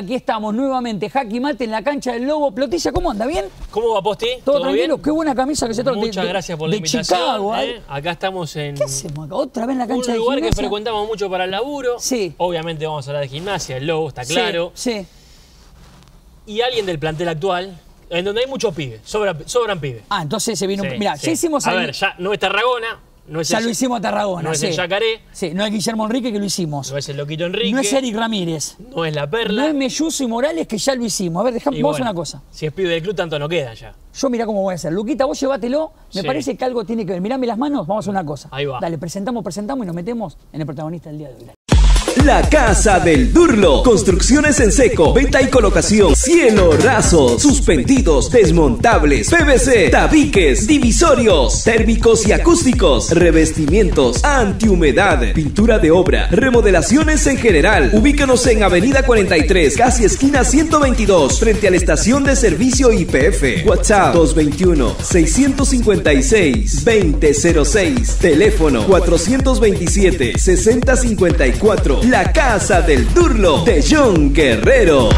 Aquí estamos nuevamente. Jaque Mate en la cancha del Lobo. Plotilla, ¿cómo anda? ¿Bien? ¿Cómo va, Posti? ¿Todo, tranquilo? Qué buena camisa que se trae. Muchas de- gracias por la de invitación. Chicago, ¿eh? ¿eh? Acá estamos en ¿Qué hacemos? ¿Otra vez en la un cancha de lugar que gimnasia? frecuentamos mucho para el laburo. Sí. Obviamente vamos a hablar de gimnasia, el lobo, está claro. Sí. Y alguien del plantel actual, en donde hay muchos pibes, sobra- sobran pibes. Ah, entonces se vino. Sí, Mirá, sí. ya hicimos A ver, ya no es Tarragona, no es ya el- lo hicimos a Tarragona. No es sí. el Yacaré, Sí, no es Guillermo Enrique que lo hicimos. no es el Loquito Enrique, No es Eric Ramírez. no es La Perla. No es Melluso y Morales que ya lo hicimos. A ver, a bueno, una cosa. Si es pibe del club, tanto no queda ya. Yo mira cómo voy a hacer. Luquita, vos llévatelo. Me Sí. parece que algo tiene que ver. Mirame las manos, vamos a hacer una cosa. Ahí va. Dale, presentamos, presentamos y nos metemos en el protagonista del día de hoy. La Casa del Durlo. Construcciones en seco, venta y colocación. Cielo raso, suspendidos, desmontables, PVC, tabiques, divisorios, térmicos y acústicos, revestimientos, antihumedad, pintura de obra, remodelaciones en general. Ubícanos en Avenida 43, casi esquina 122, frente a la estación de servicio IPF. WhatsApp 221-656-2006. Teléfono 427-6054. La Casa del Durlo de John Guerrero.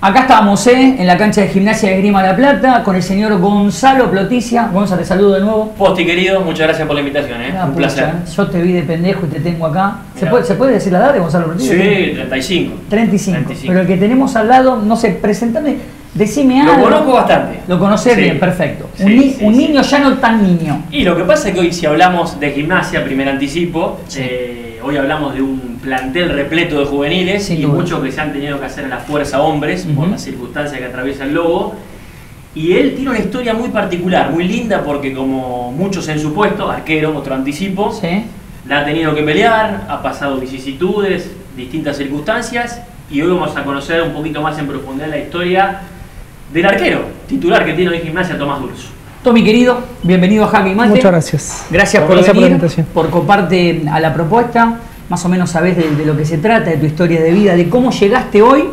Acá estamos, ¿eh? En la cancha de gimnasia de Grima La Plata con el señor Gonzalo Ploticia. Gonzalo, te saludo de nuevo. Posti, querido, muchas gracias por la invitación, ¿eh? Ah, Un pucha, placer. Yo te vi de pendejo y te tengo acá. ¿Se Mirá. puede, ¿Se puede decir la edad de Gonzalo Ploticia? Sí, 35. 35. 35. Pero el que tenemos al lado, no sé, presentame, decime Lo algo. conozco bastante. Lo conocés Sí. bien, perfecto. Sí, un sí, niño ya no tan niño. Y lo que pasa es que hoy si hablamos de gimnasia, primer anticipo, eh, hoy hablamos de un plantel repleto de juveniles Sin y duda. muchos que se han tenido que hacer en la fuerza hombres por las circunstancias que atraviesa el lobo. Y él tiene una historia muy particular, muy linda, porque como muchos en su puesto, arquero, otro anticipo, la ha tenido que pelear, ha pasado vicisitudes, distintas circunstancias, y hoy vamos a conocer un poquito más en profundidad la historia del arquero titular que tiene hoy gimnasia, Tomás Durso. Tommy querido, bienvenido a Jaque Mate. Muchas gracias. Gracias por Gracias por la venir, por coparte a la propuesta. Más o menos sabés de, de lo que se trata, de tu historia de vida, de cómo llegaste hoy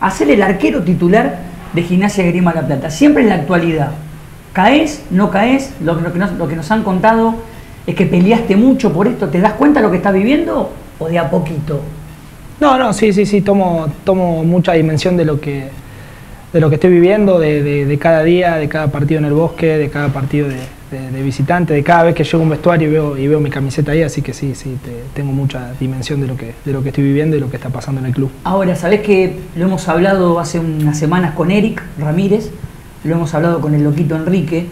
a ser el arquero titular de Gimnasia de Grima La Plata. Siempre en la actualidad. ¿Caes? ¿No caes? Lo, que- lo que nos, lo que nos han contado es que peleaste mucho por esto. ¿Te das cuenta de lo que estás viviendo o de a poquito? No, no, sí, sí, sí, tomo, tomo mucha dimensión de lo que, de lo que estoy viviendo, de, de- cada día, de cada partido en el bosque, de cada partido de, visitante, de cada vez que llego a un vestuario y veo, y veo mi camiseta ahí, así que sí, sí, te- tengo mucha dimensión de lo, que, de lo que estoy viviendo y lo que está pasando en el club. Ahora, ¿sabés que lo hemos hablado hace unas semanas con Eric Ramírez? Lo hemos hablado con el loquito Enrique.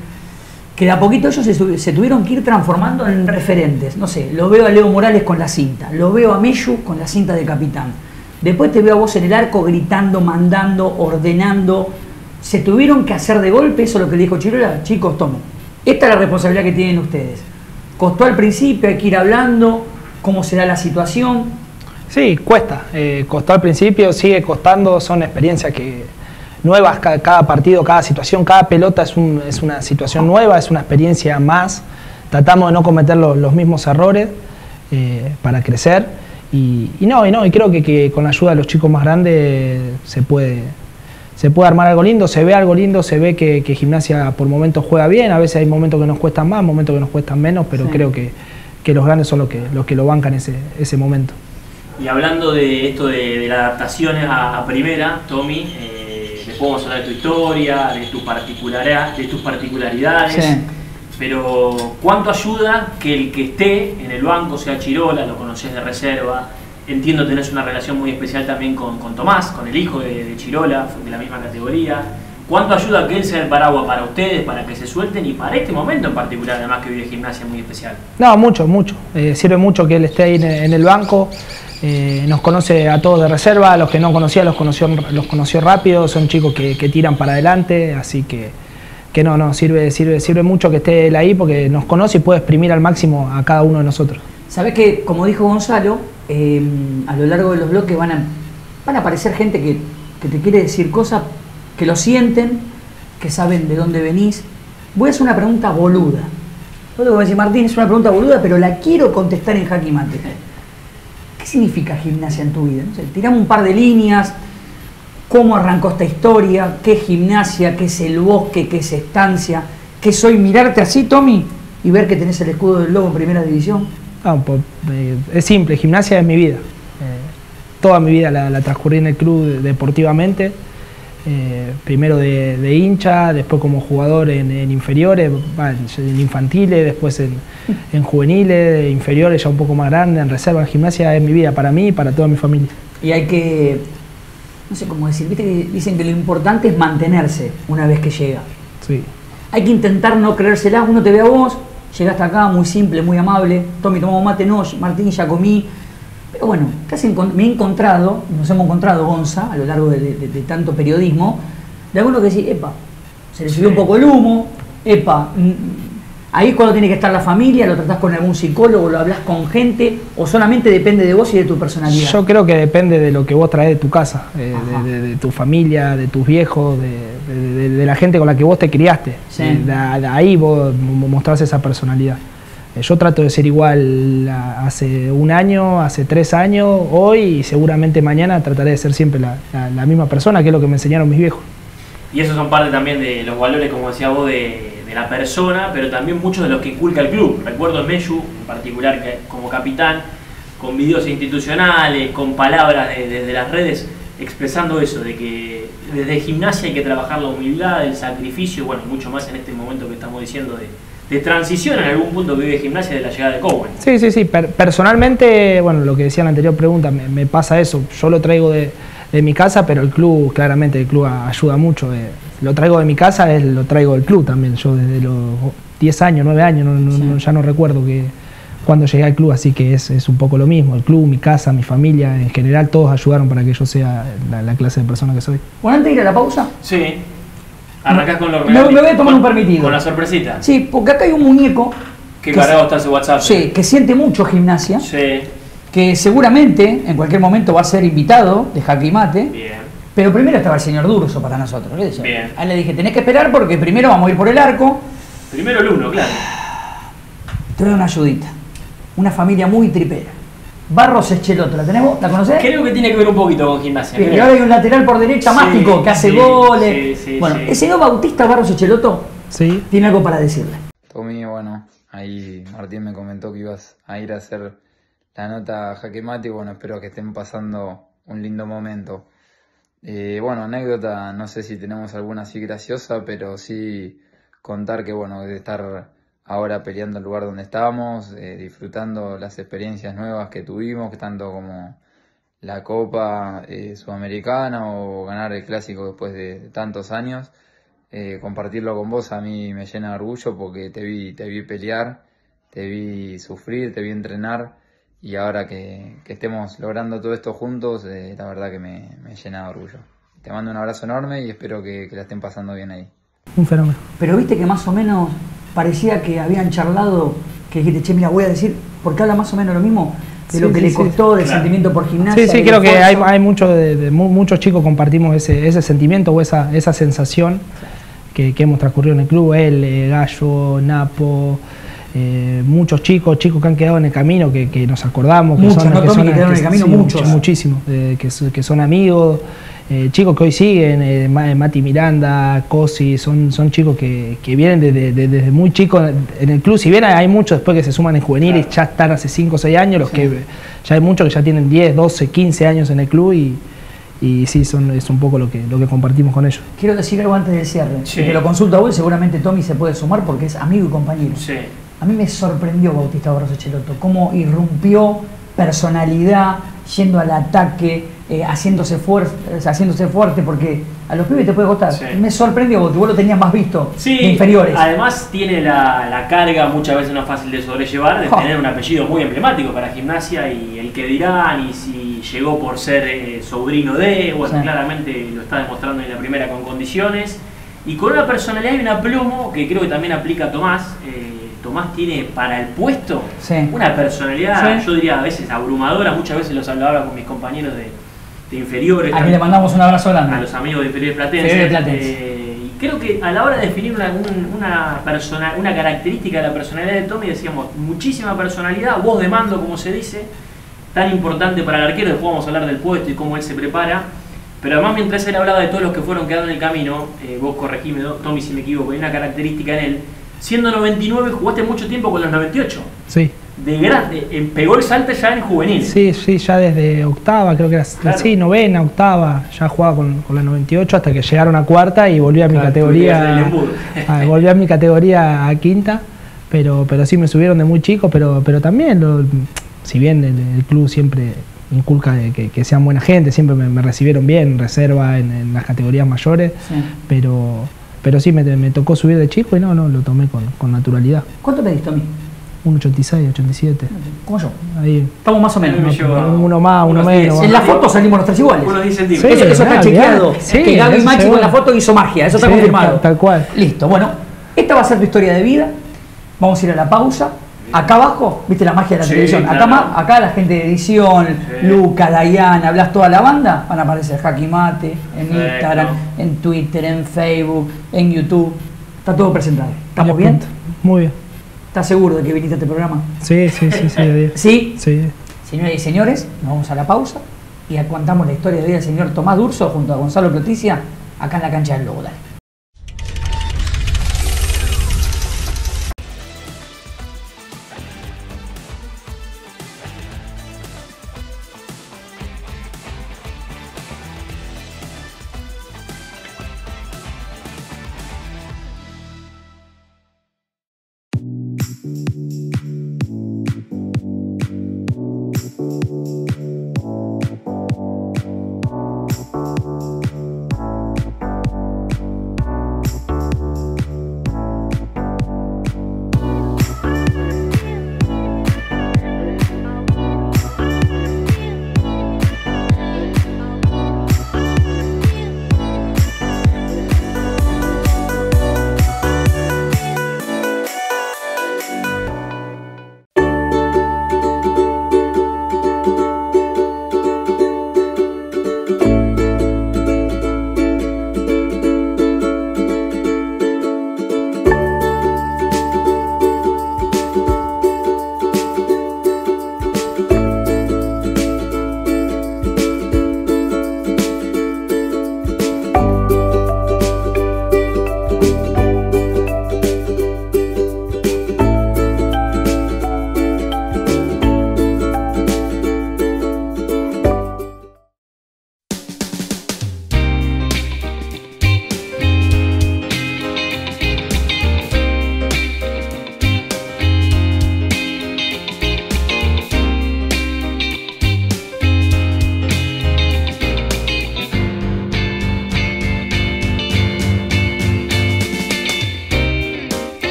Que de a poquito ellos se, se tuvieron que ir transformando en referentes. No sé, lo veo a Leo Morales con la cinta, lo veo a Meyu con la cinta de capitán. Después te veo a vos en el arco gritando, mandando, ordenando. Se tuvieron que hacer de golpe, eso es lo que dijo Chirola. Chicos, tomen. Esta es la responsabilidad que tienen ustedes. Costó al principio, hay que ir hablando, cómo será la situación. Sí, cuesta. eh, costó al principio, sigue costando, son experiencias que nuevas, ca- cada, partido, cada situación, cada pelota es, un- es una situación nueva, es una experiencia más. Tratamos de no cometer los, los mismos errores eh, para crecer. Y, y no, y no, y creo que, que con la ayuda de los chicos más grandes se puede, se puede armar algo lindo, se ve algo lindo, se ve que, que gimnasia por momentos juega bien, a veces hay momentos que nos cuestan más, momentos que nos cuestan menos, pero Sí. creo que, que los grandes son los que, los que lo bancan ese, ese momento. Y hablando de esto de, de la adaptación a, a primera, Tommy, eh, después vamos a hablar de tu historia, de, tu particularidad, de tus particularidades. Sí. Pero, ¿cuánto ayuda que el que esté en el banco, sea Chirola, lo conoces de reserva? Entiendo tenés una relación muy especial también con, con Tomás, con el hijo de, Chirola, de la misma categoría. ¿Cuánto ayuda que él sea el paraguas para ustedes, para que se suelten y para este momento en particular, además que vive gimnasia muy especial? No, mucho, mucho. Eh, sirve mucho que él esté ahí en, el banco. Eh, nos conoce a todos de reserva, a los que no conocía los conoció, los conoció rápido, son chicos que tiran para adelante, así que que no, no, sirve, sirve, sirve mucho que esté él ahí porque nos conoce y puede exprimir al máximo a cada uno de nosotros. Sabés que, como dijo Gonzalo, eh, a lo largo de los bloques van a, van a aparecer gente que, que te quiere decir cosas que lo sienten, que saben de dónde venís. Voy a hacer una pregunta boluda. No te voy a decir, Martín, es una pregunta boluda, pero la quiero contestar en jaque mate. ¿Qué significa gimnasia en tu vida? No tirame un par de líneas, cómo arrancó esta historia, qué es gimnasia, qué es el bosque, qué es estancia, qué soy mirarte así, Tommy, y ver que tenés el escudo del lobo en primera división. Ah, pues, eh, es simple, gimnasia es mi vida. Eh, toda mi vida la, la transcurrí en el club de- deportivamente. Eh, primero de, de hincha, después como jugador en, en inferiores, en, en infantiles, después en, en juveniles, inferiores ya un poco más grande, en reserva. Gimnasia es mi vida para mí y para toda mi familia. Y hay que, no sé cómo decir, viste que dicen que lo importante es mantenerse una vez que llega. Sí. Hay que intentar no creérsela, uno te ve a vos, llegaste acá muy simple, muy amable, Tommy tomamos mate, no, Martín ya comí. Pero bueno, casi me he encontrado, nos hemos encontrado, Gonza, a lo largo de, de- de tanto periodismo, de algunos que decís, epa, se le subió un poco el humo, epa, mm, ahí es cuando tiene que estar la familia, lo tratás con algún psicólogo, lo hablas con gente, o solamente depende de vos y de tu personalidad. Yo creo que depende de lo que vos traes de tu casa, eh, de, de- de tu familia, de tus viejos, de, de- de- de la gente con la que vos te criaste. Sí. Eh, De, de ahí vos mo- mostrás esa personalidad. Eh, Yo trato de ser igual hace un año, hace tres años, hoy y seguramente mañana trataré de ser siempre la, la- la misma persona, que es lo que me enseñaron mis viejos. Y esos son parte también de los valores, como decía vos, de, la persona, pero también muchos de los que inculca el club. Recuerdo a Meyu, en particular que como capitán, con videos institucionales, con palabras de- desde las redes, expresando eso, de que desde gimnasia hay que trabajar la humildad, el sacrificio, bueno, mucho más en este momento que estamos diciendo de, de transición en algún punto que vive gimnasia de la llegada de Cowen. Sí, sí, sí. Per- personalmente, bueno, lo que decía en la anterior pregunta, me, pasa eso. Yo lo traigo de, mi casa, pero el club, claramente, el club ayuda mucho. eh. Lo traigo de mi casa, es, lo traigo del club también. Yo desde los 10 años, 9 años, no- no- Sí. no- ya no recuerdo que cuando llegué al club, así que es, es un poco lo mismo. El club, mi casa, mi familia, en general, todos ayudaron para que yo sea la, la clase de persona que soy. Bueno, antes de ir a la pausa, Sí. Arrancás con los Me- me voy a tomar un permitido. Con la sorpresita. sí, porque acá hay un muñeco Que que- cargado está su WhatsApp. sí, que siente mucho gimnasia. Sí. que seguramente en cualquier momento va a ser invitado de Jaque Mate, Bien. Pero primero estaba el señor Durso para nosotros. ¿qué dice? Bien. A él le dije, tenés que esperar porque primero vamos a ir por el arco, Primero el uno, claro. te doy una ayudita. Una familia muy tripera. Barros Echeloto, ¿la tenemos? ¿La conocés? Creo que tiene que ver un poquito con gimnasia. Bien, y ahora hay un lateral por derecha Sí, mágico que hace sí, goles. sí, sí, bueno, sí. el señor Bautista Barros Echeloto ¿Sí? tiene algo para decirle. Tommy, bueno, ahí Martín me comentó que ibas a ir a hacer la nota a jaque mate y bueno, espero que estén pasando un lindo momento. Eh, bueno, anécdota, no sé si tenemos alguna así graciosa, pero sí contar que bueno, de estar ahora peleando el lugar donde estábamos, eh, disfrutando las experiencias nuevas que tuvimos, tanto como la Copa eh, Sudamericana o ganar el clásico después de tantos años. Eh, compartirlo con vos a mí me llena de orgullo porque te vi, te vi pelear, te vi sufrir, te vi entrenar y ahora que, que estemos logrando todo esto juntos, eh, la verdad que me, me llena de orgullo. Te mando un abrazo enorme y espero que, que la estén pasando bien ahí. Un fenómeno. Pero viste que más o menos parecía que habían charlado, que dijiste, che, mira, voy a decir, porque habla más o menos lo mismo de Sí, lo que sí, le sí. costó, del Claro. sentimiento por gimnasia. Sí, sí, del creo que hay, hay mucho de, de mu- muchos chicos compartimos ese, ese sentimiento o esa, esa sensación que, que hemos transcurrido en el club. Él, eh, Gallo, Napo, eh, muchos chicos, chicos que han quedado en el camino, que, que nos acordamos. Que Muchos, son, ¿no, que son- que quedaron en el camino? sí, Muchos. Muchísimos, eh, que, so- que son amigos. eh, chicos que hoy siguen, eh, Ma- Mati Miranda, Cosi, son, son chicos que, que vienen desde, desde- desde muy chicos en el club. Si bien hay muchos después que se suman en juveniles, ya están hace 5 o 6 años, los que ya hay muchos que ya tienen 10, 12, 15 años en el club y, y sí, son, es un poco lo que, lo que compartimos con ellos. Quiero decir algo antes del cierre. Sí. Y te lo consulto a vos, y seguramente Tommy se puede sumar porque es amigo y compañero. Sí. A mí me sorprendió Bautista Barros Echeloto, cómo irrumpió personalidad, yendo al ataque, eh, haciéndose, fuer- haciéndose fuerte, porque a los pibes te puede costar. Sí. Me sorprendió, porque vos lo tenías más visto Sí, de inferiores. además tiene la, la carga muchas veces no fácil de sobrellevar de tener un apellido muy emblemático para gimnasia y el que dirán y si llegó por ser eh, sobrino de, bueno, Sí. claramente lo está demostrando en la primera con condiciones Y con una personalidad y un aplomo que creo que también aplica a Tomás. Eh, Tomás tiene para el puesto Sí. una personalidad, Sí. yo diría a veces abrumadora. Muchas veces los hablaba con mis compañeros de, de inferiores. A quien le mandamos un abrazo a grande. los amigos de inferiores platenses. Platenses. Eh, y creo que a la hora de definir una, un- una, persona, una característica de la personalidad de Tommy, decíamos muchísima personalidad, voz de mando, como se dice, tan importante para el arquero. Después vamos a hablar del puesto y cómo él se prepara. Pero además, mientras él hablaba de todos los que fueron quedando en el camino, eh, vos corregime. Tommy, si me equivoco, hay una característica en él. Siendo 99, jugaste mucho tiempo con los 98. Sí, De grande, eh, pegó el salto ya en juvenil. sí, sí, ya desde octava, creo que era, Claro. sí, novena, octava, ya jugaba con, con la 98 hasta que llegaron a cuarta y volví a mi Claro, categoría, ah, volví a mi categoría a quinta, pero, pero sí me subieron de muy chico, pero, pero también, lo- si bien el, el club siempre inculca de que, que sean buena gente, siempre me, me recibieron bien, reserva en, en las categorías mayores, Sí. pero, pero sí me, me tocó subir de chico y no, no, lo tomé con, con naturalidad. ¿Cuánto pedís, Tommy? Un 86, 87, Como yo. ahí. Estamos más o menos. Uno más, uno unos menos. 10. En la foto salimos los tres iguales. Unos 10 Sí, centímetros. eso eso está chequeado. Sí, que Gaby eso Machi con la foto hizo magia, eso está Sí, confirmado. tal- tal cual. Listo, bueno, esta va a ser tu historia de vida. Vamos a ir a la pausa. Acá abajo, viste la magia de la Sí, televisión. Acá, claro. acá la gente de edición, Sí. Luca, Dayana, hablas toda la banda, van a aparecer Jaque Mate en Perfecto. Instagram, en Twitter, en Facebook, en YouTube. Está todo presentado. ¿Estamos bien? Muy bien. ¿Estás seguro de que viniste a este programa? Sí, sí, sí, sí. diez. Sí. Sí. Señoras y señores, nos vamos a la pausa y contamos la historia de vida del señor Tomás Durso junto a Gonzalo Proticia acá en la cancha del Lobo. Dale.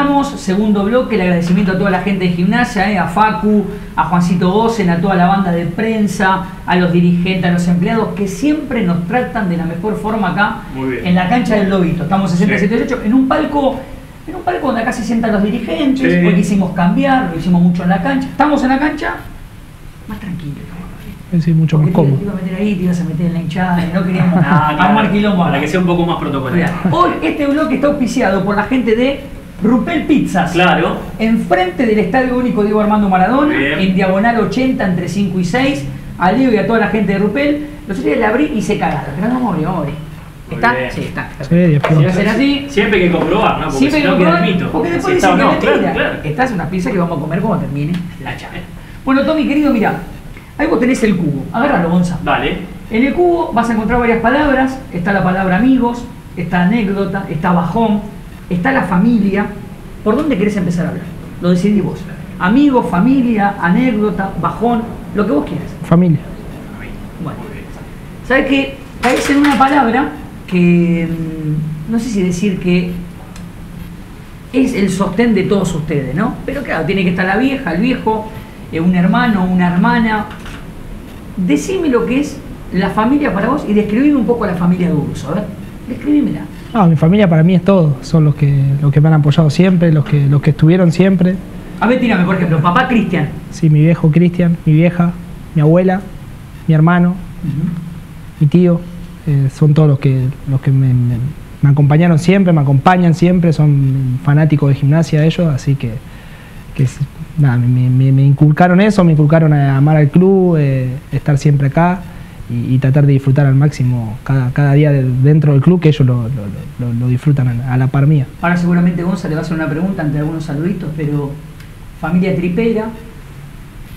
Estamos, segundo bloque, el agradecimiento a toda la gente de gimnasia, eh, a Facu, a Juancito Gosen, a toda la banda de prensa, a los dirigentes, a los empleados que siempre nos tratan de la mejor forma acá en la cancha del Lobito. Estamos 60 Sí. 78 en un palco, en un palco donde acá se sientan los dirigentes, Sí. hoy quisimos cambiar, lo hicimos mucho en la cancha. Estamos en la cancha más tranquilos. Sí, mucho más te, te cómodo. iba a meter ahí, te ibas a meter en la hinchada, no queríamos claro, armar quilombo. Para que sea un poco más protocolar. Hoy este bloque está auspiciado por la gente de Rupel Pizzas. Claro. Enfrente del Estadio Único Diego Armando Maradona, Bien. en diagonal 80 entre 5 y 6. A Leo y a toda la gente de Rupel. Los otros le abrí y se cagaron. Pero no, vamos a abrir, vamos a abrir. Muy ¿Está? bien. Sí, está. Si va a ser así, Siempre hay que comprobar, ¿no? Porque siempre si que no lo queda el mito. Porque Si después está dicen que no, es claro, claro. Esta es una pizza que vamos a comer cuando termine la charla. Bueno, Tommy, querido, mira. Ahí vos tenés el cubo. Agárralo, Gonzalo. Dale. En el cubo vas a encontrar varias palabras. Está la palabra amigos, está anécdota, está bajón, está la familia. ¿Por dónde querés empezar a hablar? Lo decidís vos. Amigos, familia, anécdota, bajón, lo que vos quieras. Familia. Bueno, ¿sabes qué? Caes en una palabra que mm, no sé si decir que es el sostén de todos ustedes, ¿no? Pero claro, tiene que estar la vieja, el viejo, eh, un hermano, una hermana. Decime lo que es la familia para vos y describime un poco a la familia Durso, a ver. Describímela. No, mi familia para mí es todo. Son los que, los que me han apoyado siempre, los que, los que estuvieron siempre. A ver, tírame, por ejemplo, papá Cristian. Sí, mi viejo Cristian, mi vieja, mi abuela, mi hermano, mi tío. eh, son todos los que, los que me, me- me acompañaron siempre, me acompañan siempre. Son fanáticos de gimnasia ellos, así que, que nada, me, me- me inculcaron eso, me inculcaron a amar al club, eh, estar siempre acá y, tratar de disfrutar al máximo cada, cada día de- dentro del club, que ellos lo, lo- disfrutan a, a la par mía. Ahora seguramente Gonza le va a hacer una pregunta ante algunos saluditos, pero familia tripera,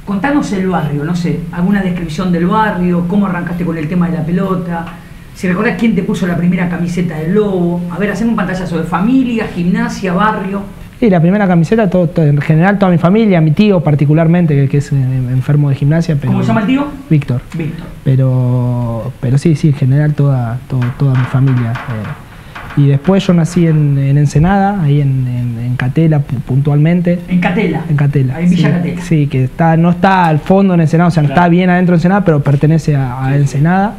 contanos el barrio, no sé, alguna descripción del barrio, cómo arrancaste con el tema de la pelota, si recordás quién te puso la primera camiseta del lobo, a ver, hacemos un pantallazo de familia, gimnasia, barrio. Y la primera camiseta, todo, todo- en general toda mi familia, mi tío particularmente, que, que es eh, enfermo de gimnasia. Pero, ¿Cómo se llama el tío? Víctor. Víctor. Pero, pero sí, sí, en general toda, todo- toda mi familia. eh. Y después yo nací en, en Ensenada, ahí en, en- en Catela pu- puntualmente. En Catela. En Catela. Ahí en Villa sí, Catela. Sí, que está, no está al fondo en Ensenada, o sea, no Claro. está bien adentro de Ensenada, pero pertenece a, a Ensenada.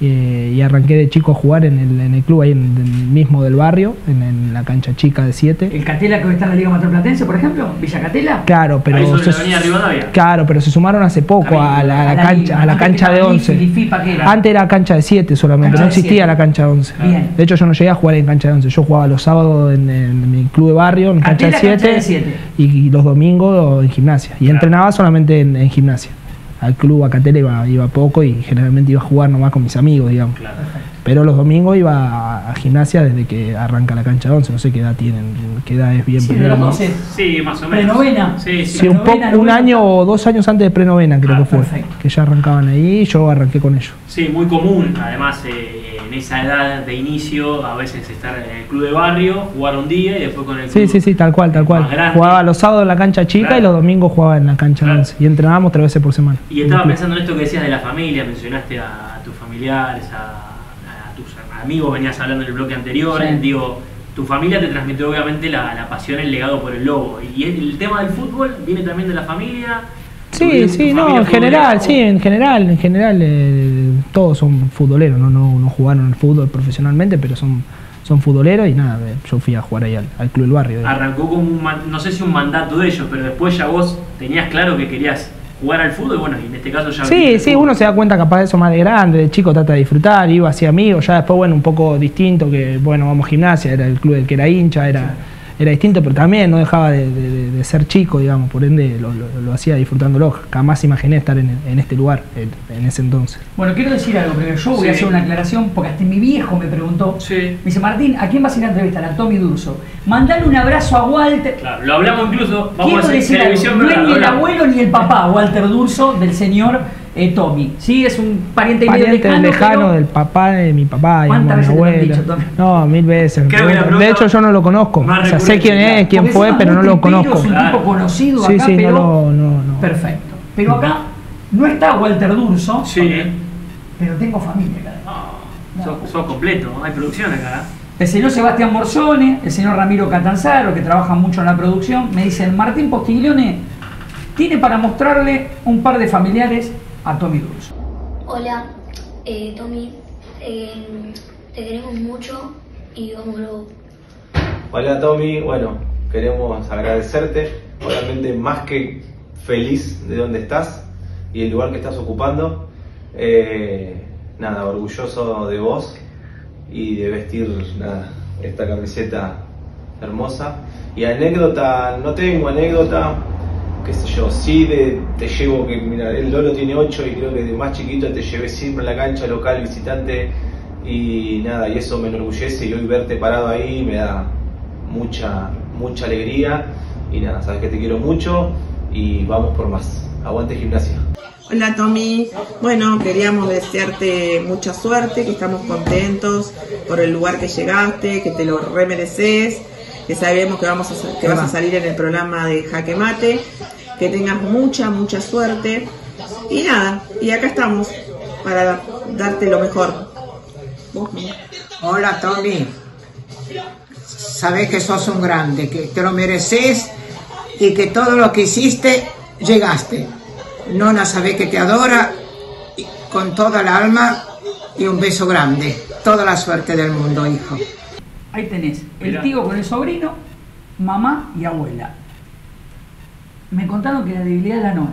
Eh, y arranqué de chico a jugar en el, en el club ahí en, en- mismo del barrio, en, en la cancha chica de 7. El Catela que hoy está en la Liga Materplatense, por ejemplo, Villa Catela. Claro, pero Ahí sobre se- la avenida Rivadavia. Claro, pero se sumaron hace poco a la, a la A la cancha, a la cancha de estaba 11. Filipipa, ¿qué era? Antes era cancha de 7 solamente, Cancha no existía siete. la cancha de 11. Bien. De hecho, yo no llegué a jugar en cancha de 11. Yo jugaba los sábados en, en mi club de barrio, en cancha de Catela, cancha de 7, siete. y, y los domingos en gimnasia. Y Claro. entrenaba solamente en, en gimnasia. Al club, a Catela iba, iba poco y generalmente iba a jugar nomás con mis amigos, digamos. Pero los domingos iba a, a gimnasia desde que arranca la cancha de 11. No sé qué edad tienen, qué edad es bien. Sí, primero, ¿no? 12. Sí, más o menos. Prenovena. Sí, sí. Sí, un, novena. año o dos años antes de prenovena creo Ah, que fue. perfecto. Que ya arrancaban ahí y yo arranqué con ellos. Sí, muy común, además eh, en esa edad de inicio, a veces estar en el club de barrio, jugar un día y después con el Sí, club sí, sí, tal cual, tal cual. Jugaba los sábados en la cancha chica Claro. y los domingos jugaba en la cancha Claro. 11. Y entrenábamos tres veces por semana. Y estaba pensando en esto que decías de la familia, mencionaste a, tus familiares, a, amigos, venías hablando en el bloque anterior, Sí. digo, tu familia te transmitió obviamente la, la pasión, el legado por el lobo. Y el, el tema del fútbol viene también de la familia. Sí, ¿Tu- sí, no, en general, sí, en general, en general eh, todos son futboleros, no, no, no jugaron al fútbol profesionalmente, pero son, son futboleros y nada, eh, yo fui a jugar ahí al, al club del barrio. digamos. Arrancó como un, no sé si un mandato de ellos, pero después ya vos tenías claro que querías jugar al fútbol, bueno, y en este caso ya... Sí, sí, uno se da cuenta capaz de eso más de grande, de chico trata de disfrutar, iba así amigos, ya después, bueno, un poco distinto, que bueno, vamos a gimnasia, era el club del que era hincha, era, era distinto, pero también no dejaba de, de- de- de ser chico, digamos, por ende lo, lo- lo hacía disfrutándolo, jamás imaginé estar en, en este lugar en, en ese entonces. Bueno, quiero decir algo primero. Yo voy a hacer una aclaración porque hasta mi viejo me preguntó. Sí. Me dice, Martín, ¿a quién vas a ir a entrevistar? A Tommy Durso. Mandale un abrazo a Walter. Claro, lo hablamos incluso, vamos Quiero a decir algo, televisión, no es ni el abuelo ni el papá, Walter Durso, del señor eh, Tommy. Sí, es un pariente, medio Pariente lejano, lejano pero- del papá de mi papá, ¿Cuántas mi veces te lo han abuelo. dicho, Tommy? No, mil veces. De hecho, yo no lo conozco. O sea, sé quién es, quién fue, pero no lo conozco. Es un Claro. tipo conocido Sí, acá, sí, no pero... lo- no, no. Perfecto. Pero acá no está Walter Durso, Sí. pero tengo familia acá. Ah, sos, sos completo, hay producción acá. El señor Sebastián Morzone, el señor Ramiro Catanzaro, que trabaja mucho en la producción, me dicen, Martín Postiglione tiene para mostrarle un par de familiares a Tommy Dulce. Hola, eh, Tommy. Eh, te queremos mucho y vamos luego. Hola Tommy, bueno, queremos agradecerte, obviamente más que feliz de donde estás y el lugar que estás ocupando. Eh, nada, orgulloso de vos y de vestir nada, esta camiseta hermosa. Y anécdota, no tengo anécdota, qué sé yo, sí de, te llevo que, mira, el Lolo tiene 8 y creo que de más chiquito te llevé siempre a la cancha local visitante y nada, y eso me enorgullece y hoy verte parado ahí me da mucha, mucha alegría y nada, sabes que te quiero mucho y vamos por más. Aguante gimnasia. Hola Tommy, bueno, queríamos desearte mucha suerte, que estamos contentos por el lugar que llegaste, que te lo remereces, que sabemos que, vamos a, que vas a salir en el programa de Jaque Mate, que tengas mucha, mucha suerte y nada, y acá estamos para darte lo mejor. Vos. Hola Tommy, sabes que sos un grande, que te lo mereces y que todo lo que hiciste llegaste. Nona sabe que te adora y- con toda el alma y un beso grande. Toda la suerte del mundo, hijo. Ahí tenés, el Mirá. tío con el sobrino, mamá y abuela. Me contaron que la debilidad es la nona.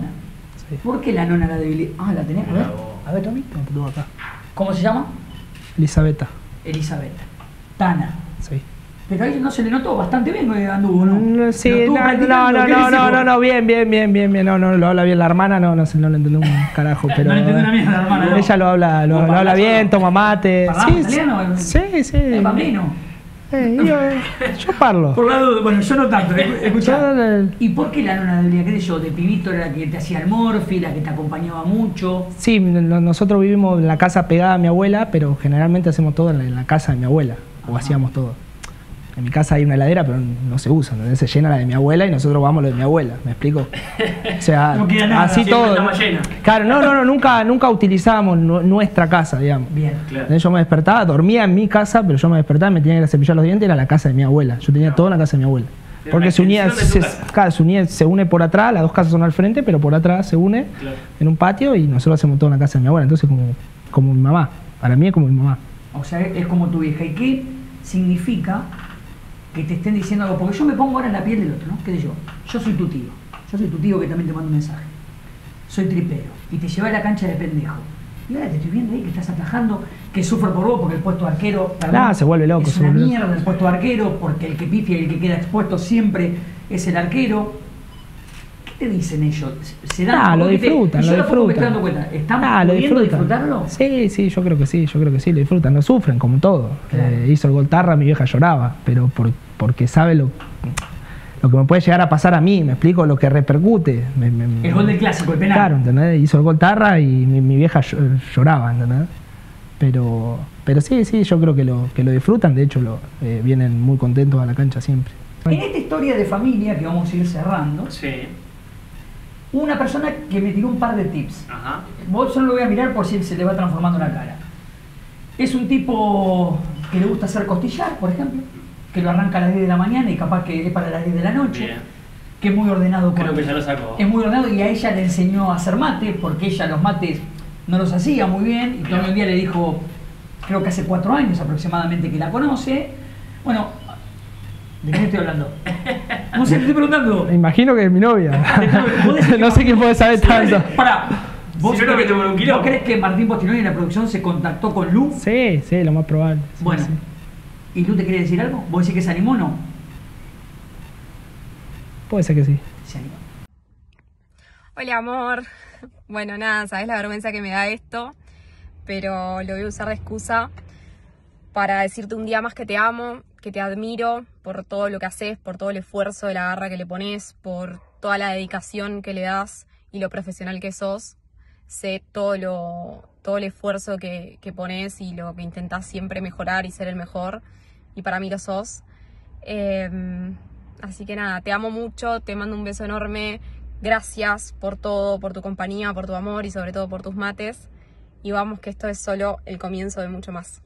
Sí. ¿Por qué la nona la debilidad? Ah, la tenés. A ver, a ver, Tommy. No, acá. ¿Cómo se llama? Elisabetta. Elizabeth. Tana. Sí. Pero ahí no se le notó bastante bien que anduvo, ¿no? Mm, Sí, Lo no, no, no, ¿qué no, no, no, no, bien, bien, bien, bien, bien, no, no, lo habla bien la hermana, no, no, sé, no lo entendí un carajo, pero No le entendió una mierda la hermana, ¿no? ella lo habla, lo, ¿Vos lo habla bien, toma mate, ¿Parlás sí, italiano? sí, sí, ¿Es bambino? Eh, yo, eh, yo parlo. Por la duda, bueno, yo no tanto, escu- escuchá. Yo, eh, ¿Y por qué la nona debilidad? ¿Qué sé yo? De pibito era la que te hacía el morfi, la que te acompañaba mucho. Sí, no- nosotros vivimos en la casa pegada a mi abuela, pero generalmente hacemos todo en la, en la casa de mi abuela, o hacíamos todo. En mi casa hay una heladera, pero no se usa, ¿entendés? se llena la de mi abuela y nosotros vamos a lo de mi abuela, ¿me explico? O sea, No queda nada, así todo. está más llena. Claro, no, no, no, nunca, nunca utilizábamos nu- nuestra casa, digamos. Bien. Claro. Entonces Yo me despertaba, dormía en mi casa, pero yo me despertaba y me tenía que ir a cepillar los dientes, era la casa de mi abuela. Yo tenía todo en la casa de mi abuela. Porque se unía, se, claro, se unía- se une por atrás, las dos casas son al frente, pero por atrás se une Claro. en un patio y nosotros hacemos todo en la casa de mi abuela. Entonces, como, como mi mamá. Para mí es como mi mamá. O sea, es como tu vieja. ¿Y qué significa que te estén diciendo algo? Porque yo me pongo ahora en la piel del otro, ¿no? ¿Qué sé yo? Yo soy tu tío. Yo soy tu tío que también te mando un mensaje. Soy tripero. Y te lleva a la cancha de pendejo. Y ahora te estoy viendo ahí que estás atajando, que sufro por vos porque el puesto de arquero. perdón, Ah, se vuelve loco, Es se una vuelve loco. mierda el puesto de arquero porque el que pifia y el que queda expuesto siempre es el arquero. ¿Qué te dicen ellos? ¿Se dan Ah, lo te- disfrutan, y yo lo me estoy disfrutan. dando cuenta. ¿Estamos Ah, lo pudiendo disfrutan. disfrutarlo? Sí, sí, yo creo que sí, yo creo que sí, lo disfrutan, lo sufren como todo. Claro. Eh, hizo el gol Tarra, mi vieja lloraba, pero por- porque sabe lo, lo que me puede llegar a pasar a mí, me explico lo que repercute. Me- me- El gol del clásico, el penal. Claro, ¿entendés? Hizo el gol Tarra y mi, mi vieja llo- lloraba, ¿entendés? Pero, pero sí, sí, yo creo que lo, que lo disfrutan, de hecho lo, eh, vienen muy contentos a la cancha siempre. En esta historia de familia que vamos a ir cerrando, Sí. Una persona que me tiró un par de tips. Ajá. Vos solo lo voy a mirar por si se le va transformando la cara. Es un tipo que le gusta hacer costillar, por ejemplo, que lo arranca a las 10 de la mañana y capaz que es para las 10 de la noche, Bien. que es muy ordenado. Creo que ya lo sacó. Es muy ordenado y a ella le enseñó a hacer mate, porque ella los mates no los hacía muy bien, y Tommy un día le dijo, creo que hace cuatro años aproximadamente que la conoce. Bueno, ¿de qué estoy hablando? No sé, te estoy preguntando. Me imagino que es mi novia. ¿Vos decís que no sé quién puede saber tanto. Pará, ¿vos, Si no, no que te muero un ¿vos quilombo. crees que Martín Postinoni en la producción se contactó con Lu? Sí, sí, lo más probable. sí, Bueno, sí. ¿y Lu te quiere decir algo? ¿Vos decís que se animó o no? Puede ser que sí. Se animó. Hola amor. Bueno, nada, sabes la vergüenza que me da esto, pero lo voy a usar de excusa para decirte un día más que te amo, que te admiro por todo lo que haces, por todo el esfuerzo de la garra que le pones, por toda la dedicación que le das y lo profesional que sos. Sé todo lo todo el esfuerzo que, que pones y lo que intentás siempre mejorar y ser el mejor. Y para mí lo sos. Em, así que nada, te amo mucho, te mando un beso enorme. Gracias por todo, por tu compañía, por tu amor y sobre todo por tus mates. Y vamos que esto es solo el comienzo de mucho más.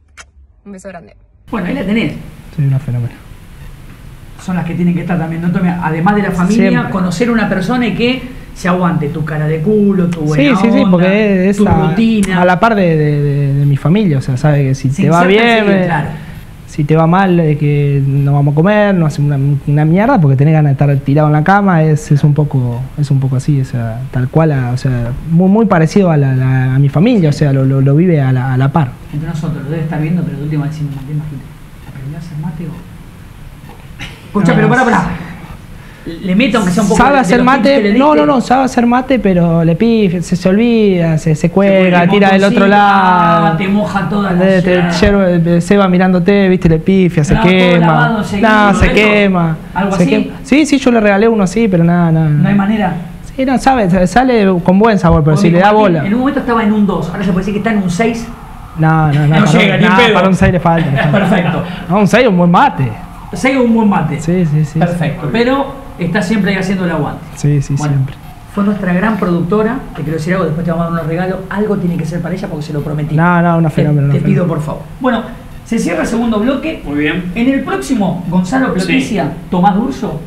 Un beso grande. Bueno, ahí la tenés. Soy una fenómeno. Son las que tienen que estar también, ¿no? Además de la familia, Siempre. conocer una persona y que se aguante tu cara de culo, tu Sí, buena sí, sí, onda, porque es tu a, rutina. a la par de, de- de- de mi familia, o sea, sabe que si Sin te va bien, eh, claro. Si te va mal, eh, que no vamos a comer, no hacemos una, una mierda porque tenés ganas de estar tirado en la cama, es, es un poco es un poco así, o sea, tal cual, a- o sea, muy, muy parecido a, la, la- a mi familia, o sea, lo, lo- lo vive a la, a la par. Entre nosotros, lo debe estar viendo, pero de última decimos, Martín, imagínate, ¿aprendió a hacer mate o...? Escucha, No, pero pará, pará. Le meto aunque sea un poco Sabe de- de hacer que mate, no, no, no, sabe hacer mate, pero le pifia, se, se olvida, se, se cuelga, El tira del otro motorcito, lado. ah, te moja toda la Te- te- yerba- se va mirándote, viste, le pifia, se No, quema. No, se ¿Eso? quema. ¿Algo se así? quema. Sí, sí, yo le regalé uno así, pero nada, nada. No hay manera. Sí, no, sabe, sale con buen sabor, pero si le da bola. En un momento estaba en un 2, ahora se puede decir que está en un 6. No, no, no. No llega, ni pedo. para un 6 le falta. Perfecto. No, un 6 un buen mate. 6 un buen mate. Sí, sí, sí. Perfecto. Pero está siempre ahí haciendo el aguante. Sí, sí, Bueno, siempre. Fue nuestra gran productora. Te quiero decir algo, después te vamos a dar unos regalos. Algo tiene que ser para ella porque se lo prometí. No, no, una fenómeno. Te, una pido por favor. Bueno, se cierra el segundo bloque. Muy bien. En el próximo, Gonzalo Platicia, Tomás Durso,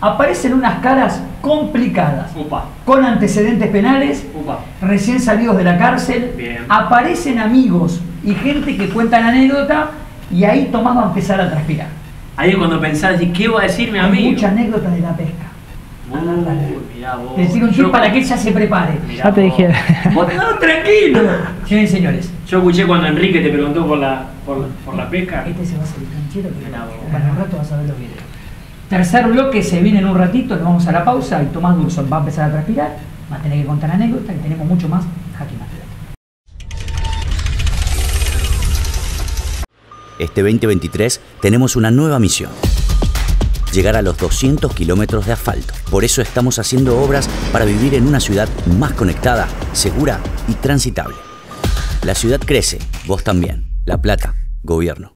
aparecen unas caras complicadas. Upa, Con antecedentes penales, upa. recién salidos de la cárcel, Bien. aparecen amigos y gente que cuentan anécdota y ahí Tomás va a empezar a transpirar. Ahí es cuando pensás, ¿y qué va a decir mi Hay amigo? muchas anécdotas de la pesca. Uy, mirá vos. Te tiro un tip para que ella se prepare. mirá Ya te vos. dije. Vos, no, tranquilo. Señores y señores, Yo escuché cuando Enrique te preguntó por la, por, por la pesca. este se va a salir canchero, pero para el rato vas a ver los videos. Tercer bloque se viene en un ratito, nos vamos a la pausa y Tomás Durson va a empezar a transpirar, va a tener que contar anécdotas y tenemos mucho más. Jaque Este 2023 tenemos una nueva misión. Llegar a los 200 kilómetros de asfalto. Por eso estamos haciendo obras para vivir en una ciudad más conectada, segura y transitable. La ciudad crece, vos también. La Plata, Gobierno.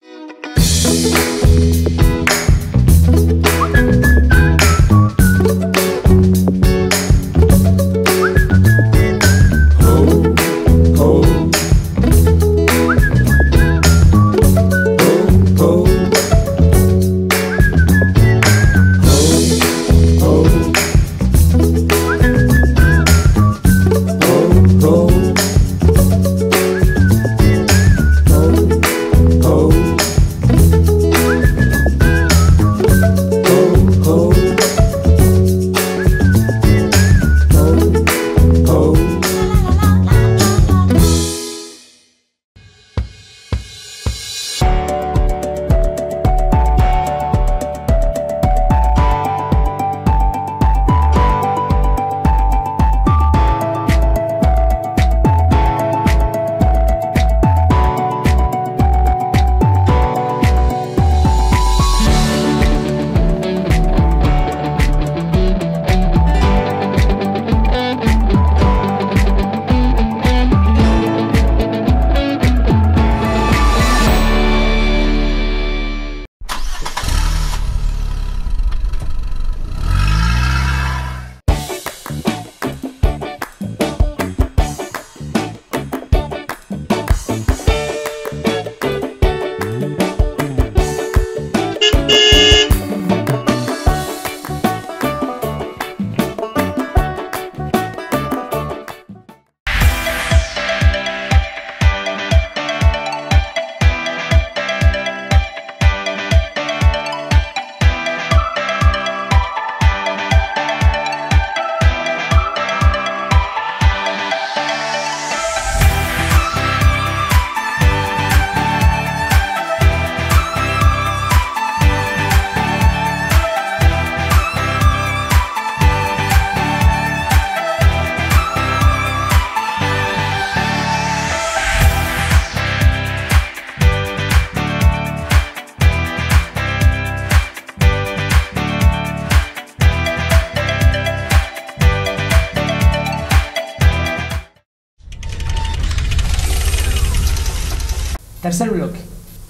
Tercer bloque.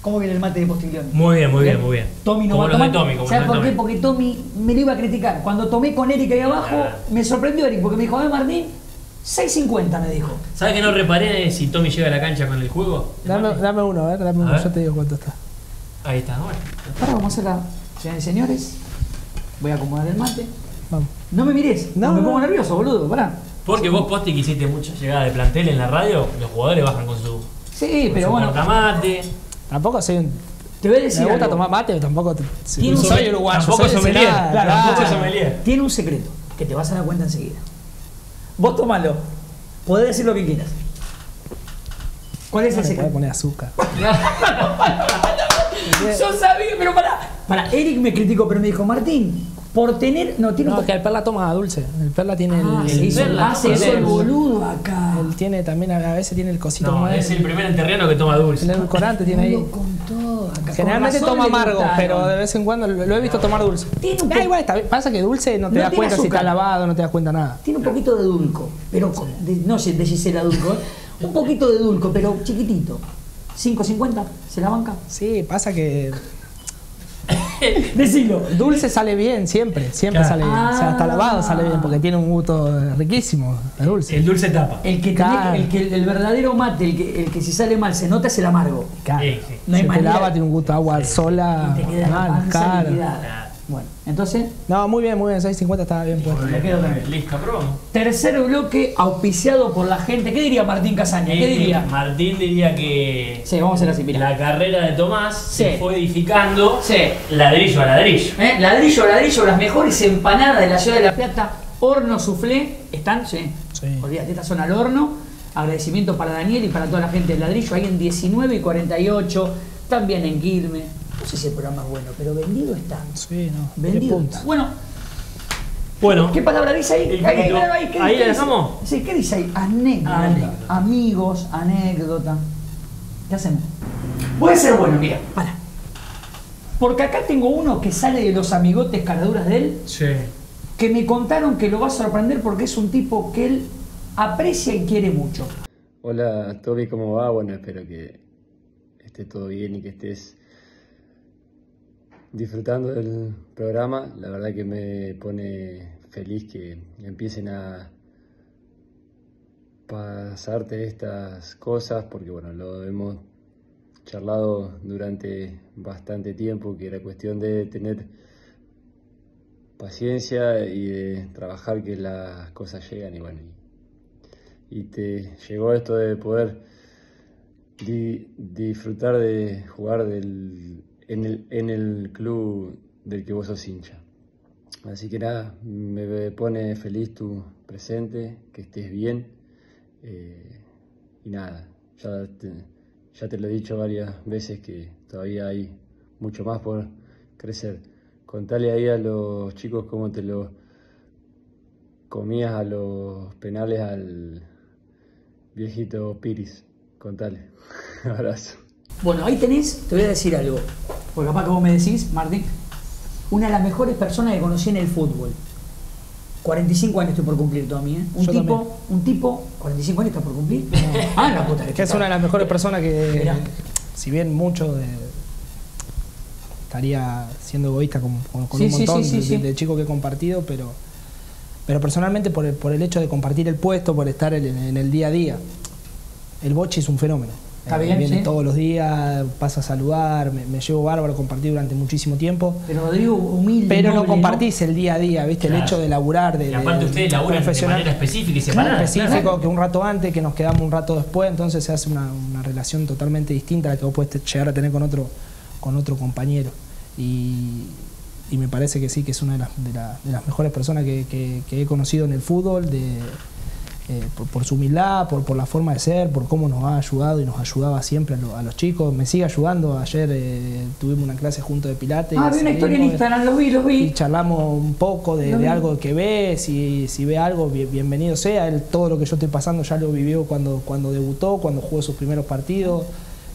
¿Cómo viene el mate de Postiglione? Muy bien, muy bien, muy bien. Tommy no Como va a tomar. Tommy, como ¿Sabes los de por qué? Tommy. Porque Tommy me lo iba a criticar. Cuando tomé con Eric ahí abajo, Ah. me sorprendió Eric porque me dijo, a ver Martín, 6.50 me dijo. ¿Sabes que no reparé si Tommy llega a la cancha con el juego? Dame, dame uno, a ver, dame A uno, ver. yo te digo cuánto está. Ahí está, bueno. Ahora vamos a hacer la. Señores y señores, voy a acomodar el mate. Vamos. No me mires, no, me pongo nervioso, boludo, pará. Porque vos, Posti, que hiciste mucha llegada de plantel en la radio, los jugadores bajan con su. Sí, con pero su bueno. portamate. Tampoco soy un. Te voy a decir Me gusta algo. tomar mate, pero tampoco. Tiene un soy uruguayo. Tampoco soy sommelier, cenar, claro, tampoco sommelier. Tiene un secreto que te vas a dar cuenta enseguida. Vos tomalo. Podés decir lo que quieras. ¿Cuál es No el le podés secreto? poner azúcar. Yo sabía, pero para. Para, Eric me criticó, pero me dijo, Martín, por tener. No, tiene un No, que el perla toma dulce. El perla tiene Ah, el. hizo, el- ah, se el- hizo el boludo acá. Él tiene también, a veces tiene el cosito No, es el primer enterriano que toma dulce. El edulcorante tiene ahí. Contó acá. Generalmente Con toma amargo, pero de vez en cuando lo, he visto tomar dulce. Tiene un Ah, igual está. Pasa que dulce no te No das cuenta si está lavado, no te das cuenta nada. Tiene un poquito de dulco, pero con- de- no sé, de Gisela Dulco, ¿eh? un poquito de dulco, pero chiquitito. 5.50, ¿se la banca? Sí, pasa que Decilo. dulce sale bien siempre, siempre Claro. sale bien. O sea, hasta Ah. lavado sale bien porque tiene un gusto eh, riquísimo, el dulce. El dulce tapa. El que, Claro. tiene- el, que el verdadero mate, el que, el que si sale mal se nota es el amargo. Claro. Sí, sí. No hay Se te lava, tiene un gusto agua sola. Y te queda la mal, panza claro. liquidada. Bueno, entonces, No, muy bien, muy bien. 6.50 estaba bien puesto. me quedo también. Listo, probamos. Tercer bloque auspiciado por la gente. ¿Qué diría Martín Casaña? ¿Qué Eh, diría? Martín diría que Sí, vamos a hacer así, mira. la carrera de Tomás Sí. se fue edificando Sí. ladrillo a ladrillo. ¿Eh? Ladrillo, ladrillo, las mejores empanadas de la ciudad de La Plata. Horno soufflé, ¿están? Sí. Sí. Olvídate, estas son al horno. Agradecimiento para Daniel y para toda la gente del ladrillo. Ahí en 19 y 48. También en Quilmes. No sé si el programa es bueno, pero vendido están. Sí, no. Vendido. Bueno, Bueno, ¿qué palabra dice ahí? El Ahí, ahí, poquito. ahí, ¿qué- Ahí qué la dice? dejamos. Sí, ¿qué dice ahí? Anécdota. Anécdota. Amigos, anécdota. ¿Qué hacemos? Puede ser bueno, mira, para. Porque acá tengo uno que sale de los amigotes caraduras de él, sí. que me contaron que lo va a sorprender porque es un tipo que él aprecia y quiere mucho. Hola Toby, ¿cómo va? Bueno, espero que esté todo bien y que estés disfrutando del programa. La verdad que me pone feliz que empiecen a pasarte estas cosas porque bueno, lo hemos charlado durante bastante tiempo, que era cuestión de tener paciencia y de trabajar que las cosas llegan y bueno, y, te llegó esto de poder di- disfrutar de jugar del, en, el, en el club del que vos sos hincha. Así que nada, me pone feliz tu presente, que estés bien. eh, y nada, ya te, ya te lo he dicho varias veces que todavía hay mucho más por crecer. Contale ahí a los chicos cómo te lo comías a los penales al viejito Piris. Contale. Abrazo. Bueno, ahí tenés, te voy a decir algo. Porque capaz que vos me decís, Martín, una de las mejores personas que conocí en el fútbol. 45 años estoy por cumplir, Tommy, ¿eh? Un Yo tipo, también. un tipo, 45 años estás por cumplir. Ah, la puta que Que es una de las mejores personas que, Mirá. si bien mucho de, estaría siendo egoísta con, con- con Sí, un montón sí, sí, de, sí. de chicos que he compartido, pero, pero personalmente por el, por el hecho de compartir el puesto, por estar en, en el día a día. El boche es un fenómeno. Está Eh, bien, viene sí. todos los días, pasa a saludar, me, me llevo bárbaro, compartí durante muchísimo tiempo. Pero Rodrigo, humilde. Pero no compartís el día a día, ¿viste? Claro. El hecho de laburar, de, Y aparte de- ustedes laburan de manera específica y separada. específico, claro. que un rato antes, que nos quedamos un rato después, entonces se hace una, una relación totalmente distinta a la que vos puedes llegar a tener con otro, con otro compañero. Y, y me parece que sí, que es una de las, de la- de las mejores personas que, que- que he conocido en el fútbol, de, eh, por, por su humildad, por, por la forma de ser, por cómo nos ha ayudado y nos ayudaba siempre a, lo- a los chicos. Me sigue ayudando. Ayer eh, tuvimos una clase junto de Pilates. Ah, vi una historia en salimos, Instagram, lo vi, lo vi. y charlamos un poco de, algo que ve, si, si ve algo, bien- bienvenido sea. Él, todo lo que yo estoy pasando ya lo vivió cuando, cuando debutó, cuando jugó sus primeros partidos.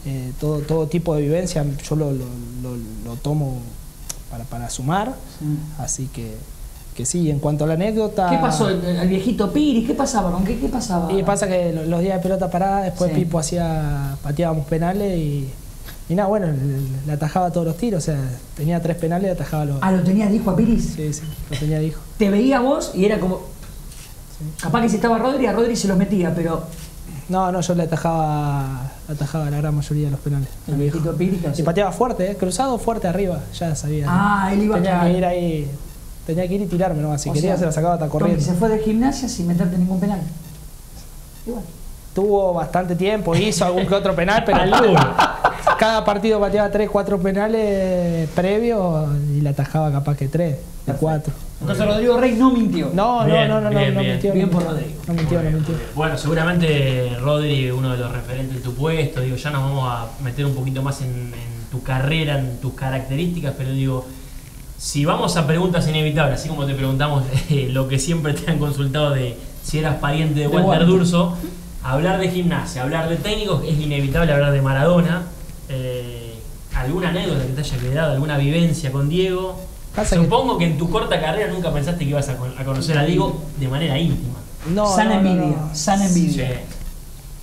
Eh, todo, todo tipo de vivencia yo lo, lo- lo- lo tomo para, para sumar. Así que, que sí, en cuanto a la anécdota... ¿Qué pasó? El, el viejito Piri, ¿qué pasaba? ¿Con qué, qué pasaba? Y pasa que lo- los días de pelota parada, después Sí. Pipo hacía, pateábamos penales y, y nada, bueno, le, atajaba todos los tiros, o sea, tenía tres penales y atajaba los... Ah, ¿lo tenías dijo a Piris? Sí, sí, lo tenía dijo. Te veía vos y era como... Capaz que si estaba Rodri, a Rodri se los metía, pero No, no, yo le atajaba, atajaba la gran mayoría de los penales. El viejito Pírica, Y sí. pateaba fuerte, ¿eh? cruzado fuerte arriba, ya sabía. Ah, él iba a Tenía clavar. que ir ahí, tenía que ir y tirarme nomás. Si O quería sea, se la sacaba hasta Tommy corriendo. se fue de gimnasia sin meterte ningún penal. Igual. Tuvo bastante tiempo, hizo algún que otro penal, pero cada partido pateaba 3, 4 penales previos y le atajaba capaz que 3, de 4. Entonces Rodrigo Rey no mintió. No, Bien, no, no, no, bien, no, bien. mintió. Bien no por. Rodrigo. No mintió, no mintió. Bueno, seguramente Rodri, uno de los referentes de tu puesto, digo, ya nos vamos a meter un poquito más en, en tu carrera, en tus características, pero digo, si vamos a preguntas inevitables, así como te preguntamos eh, lo que siempre te han consultado de si eras pariente de De Walter. Durso, hablar de gimnasia, hablar de técnicos, es inevitable hablar de Maradona. Eh, ¿Alguna anécdota que te haya quedado, alguna vivencia con Diego? Pasa Supongo que en tu corta carrera nunca pensaste que ibas a, con- a conocer a Diego de manera íntima. No, sana no, no, envidia, no. sana envidia. Sí.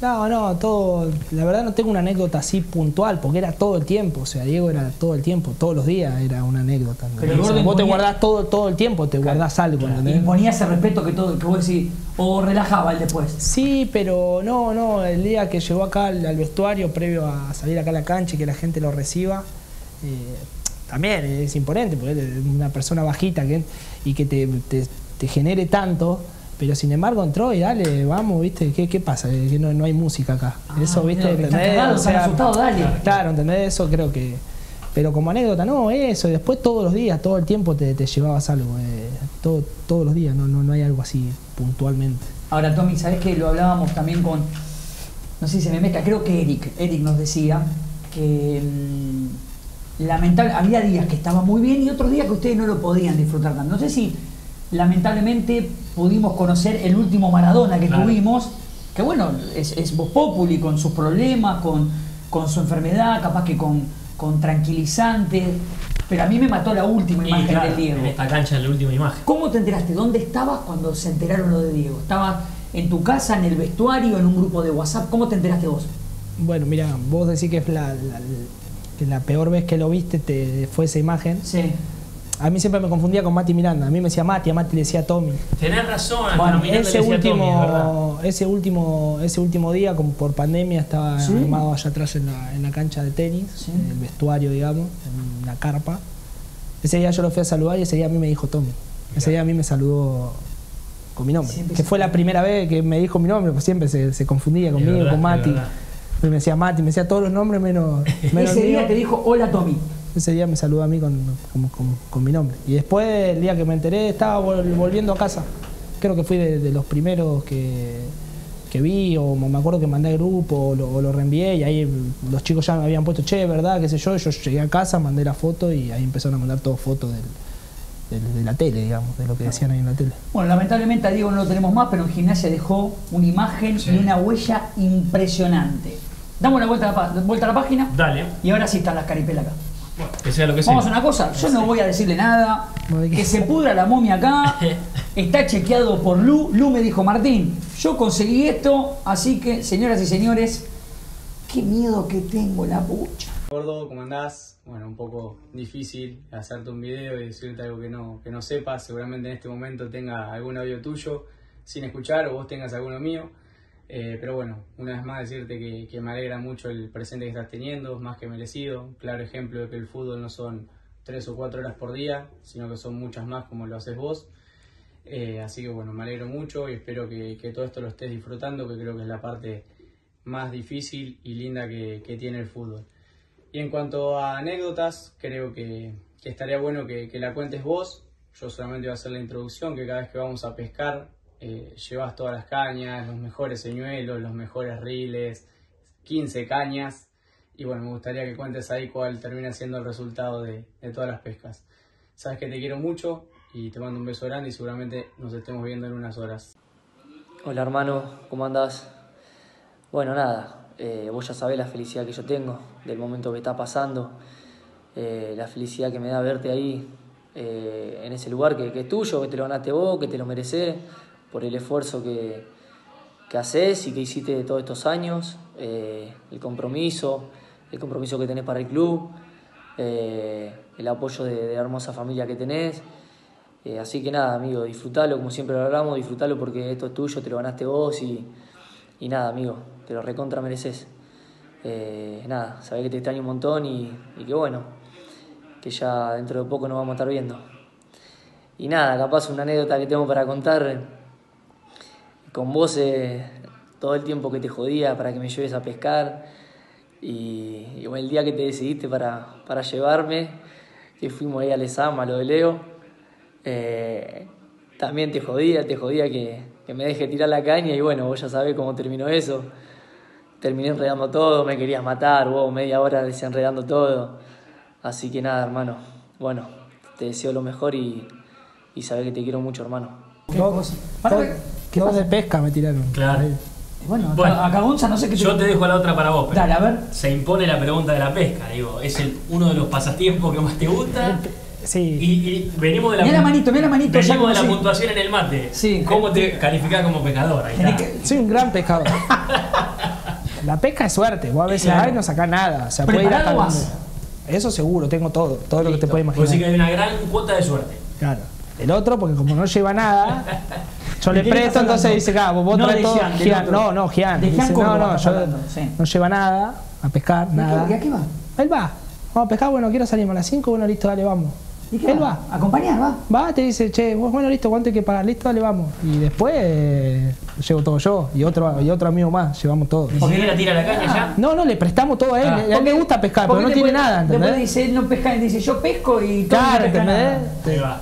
No, no, todo. La verdad no tengo una anécdota así puntual, porque era todo el tiempo. O sea, Diego era todo el tiempo, todos los días era una anécdota. Pero O sea, vos te guardás todo, todo el tiempo, te guardás algo, ¿entendés? Imponía ese respeto que todo, que vos decís, o relajaba el después. Sí, pero no, no, el día que llegó acá al, al vestuario, previo a salir acá a la cancha y que la gente lo reciba, eh, también es imponente, porque es una persona bajita que, y que te, te- te genere tanto, pero sin embargo entró y dale, vamos, ¿viste? ¿Qué, qué pasa? Que no, no hay música acá. Eso, ¿viste? mira, ¿Entendés? cagados, están asustados, dale. Claro, ¿entendés? Eso creo que... Pero como anécdota, no, eso, y después todos los días, todo el tiempo te, te llevabas algo, eh, todo, todos los días, no, no, no hay algo así puntualmente. Ahora, Tommy, ¿sabés que lo hablábamos también con, no sé si se me mezcla, creo que Eric, Eric nos decía que mm, lamentable, había días que estaba muy bien y otros días que ustedes no lo podían disfrutar tanto. No sé si lamentablemente pudimos conocer el último Maradona que Claro. tuvimos, que bueno, es, es Voz Populi con sus problemas, con, con su enfermedad, capaz que con, con tranquilizantes, pero a mí me mató la última Y imagen claro, del Diego. en esta cancha la última imagen. ¿Cómo te enteraste? ¿Dónde estabas cuando se enteraron lo de Diego? ¿Estabas en tu casa, en el vestuario, en un grupo de WhatsApp? ¿Cómo te enteraste vos? Bueno, mira, vos decís que es la, la- que la peor vez que lo viste te fue esa imagen. Sí. A mí siempre me confundía con Mati Miranda. A mí me decía Mati, a Mati le decía Tommy. Tenés razón, hasta Bueno, Miranda ese le decía Tommy, verdad. último, ese último, ese último día, como por pandemia, estaba Sí. armado allá atrás en la, en la cancha de tenis, Sí. en el vestuario, digamos, en la carpa. Ese día yo lo fui a saludar y ese día a mí me dijo Tommy. Ese día a mí me saludó con mi nombre. Siempre que fue la primera vez que me dijo mi nombre, pues siempre se, se confundía conmigo, verdad, con Mati. me decía Mati, me decía todos los nombres menos, menos Ese mío. día te dijo, hola Tommy. Ese día me saludó a mí con, con- con- con mi nombre. Y después, el día que me enteré, estaba vol- volviendo a casa. Creo que fui de, de los primeros que, que vi, o me acuerdo que mandé al grupo, o lo, o lo reenvié, y ahí los chicos ya me habían puesto, che, ¿verdad? ¿Qué sé yo? Yo llegué a casa, mandé la foto, y ahí empezaron a mandar todas fotos del- del- de la tele, digamos, de lo que decían ahí en la tele. Bueno, lamentablemente a Diego no lo tenemos más, pero en gimnasia dejó una imagen y una huella impresionante. Damos una vuelta a la, vuelta a la página Dale, y ahora sí están las caripelas acá. Que sea lo que sea. Vamos a una cosa, yo no voy a decirle nada, que se pudra la momia acá, está chequeado por Lu, Lu me dijo, Martín, yo conseguí esto, así que, señoras y señores, qué miedo que tengo la pucha. Gordo, ¿cómo andás? Bueno, un poco difícil hacerte un video y decirte algo que no, que no sepas. Seguramente en este momento tenga algún audio tuyo sin escuchar o vos tengas alguno mío. Eh, pero bueno, una vez más decirte que, que me alegra mucho el presente que estás teniendo, más que merecido. Claro ejemplo de que el fútbol no son tres o cuatro horas por día, sino que son muchas más como lo haces vos. Eh, así que bueno, me alegro mucho y espero que, que todo esto lo estés disfrutando, que creo que es la parte más difícil y linda que, que tiene el fútbol. Y en cuanto a anécdotas, creo que, estaría bueno que la cuentes vos. Yo solamente voy a hacer la introducción, que cada vez que vamos a pescar, eh, llevas todas las cañas, los mejores señuelos, los mejores riles, 15 cañas. Y bueno, me gustaría que cuentes ahí cuál termina siendo el resultado de, de todas las pescas. Sabes que te quiero mucho y te mando un beso grande y seguramente nos estemos viendo en unas horas. Hola hermano, ¿cómo andás? Bueno, nada, eh, vos ya sabés la felicidad que yo tengo del momento que está pasando, eh, la felicidad que me da verte ahí eh, en ese lugar que, que es tuyo, que te lo ganaste vos, que te lo mereces, por el esfuerzo que, que haces y que hiciste todos estos años, eh, el compromiso, el compromiso que tenés para el club, eh, el apoyo de, la hermosa familia que tenés. Eh, así que nada, amigo, disfrutalo como siempre lo hablamos, disfrutalo porque esto es tuyo, te lo ganaste vos y y nada, amigo, te lo recontra mereces. Nada, sabés que te extraño un montón y, y que bueno, que ya dentro de poco nos vamos a estar viendo. Y nada, capaz una anécdota que tengo para contar con vos eh, todo el tiempo que te jodía para que me lleves a pescar y, y bueno, el día que te decidiste para, para llevarme, que fuimos ahí al Lesama, a lo de Leo, eh, también te jodía, te jodía que, que me deje tirar la caña y bueno, vos ya sabés cómo terminó eso. Terminé enredando todo, me querías matar, vos media hora desenredando todo. Así que nada, hermano. Bueno, te deseo lo mejor y, y sabés que te quiero mucho, hermano. Dos, dos- de pesca me tiraron. Claro. Bueno, Bueno, acá, acá Gonza no sé qué Yo te dejo la otra para vos. pero Dale, a ver. Se impone la pregunta de la pesca, digo. Es el, uno de los pasatiempos que más te gusta. Sí. Y, y venimos de la, la manito, la manito, Venimos de la puntuación en el mate. Sí. ¿Cómo te calificás como pescador? Soy un gran pescador. La pesca es suerte, vos a veces Claro. no sacás nada. O sea, puede ir hasta. Eso seguro, tengo todo, todo lo que te puedes imaginar. decís que hay una gran cuota de suerte. Claro. El otro, porque como no lleva nada, yo ¿De le presto, entonces dice, claro, vos, vos No traes todo. Gian. No, no, Gian. De Dice, no, no, yo hablando, sí. no lleva nada a pescar, ¿Y a qué- nada. y a qué va? Él va. Vamos a pescar, bueno, quiero salir a las 5, bueno, listo, dale, vamos. ¿Y qué Él va? va. ¿Acompañar, va? Va, te dice, che, vos, bueno, listo, ¿cuánto hay que pagar? Listo, dale, vamos. Y después eh, llevo todo yo y otro, y otro amigo más, llevamos todo. Ni siquiera tira la caña ya. No, no, le prestamos todo a él. Ah. a él le gusta pescar, pero Porque no tiene después- nada, Después ¿entendés? dice, él no pesca, él dice, yo pesco y todo Claro, no pesca.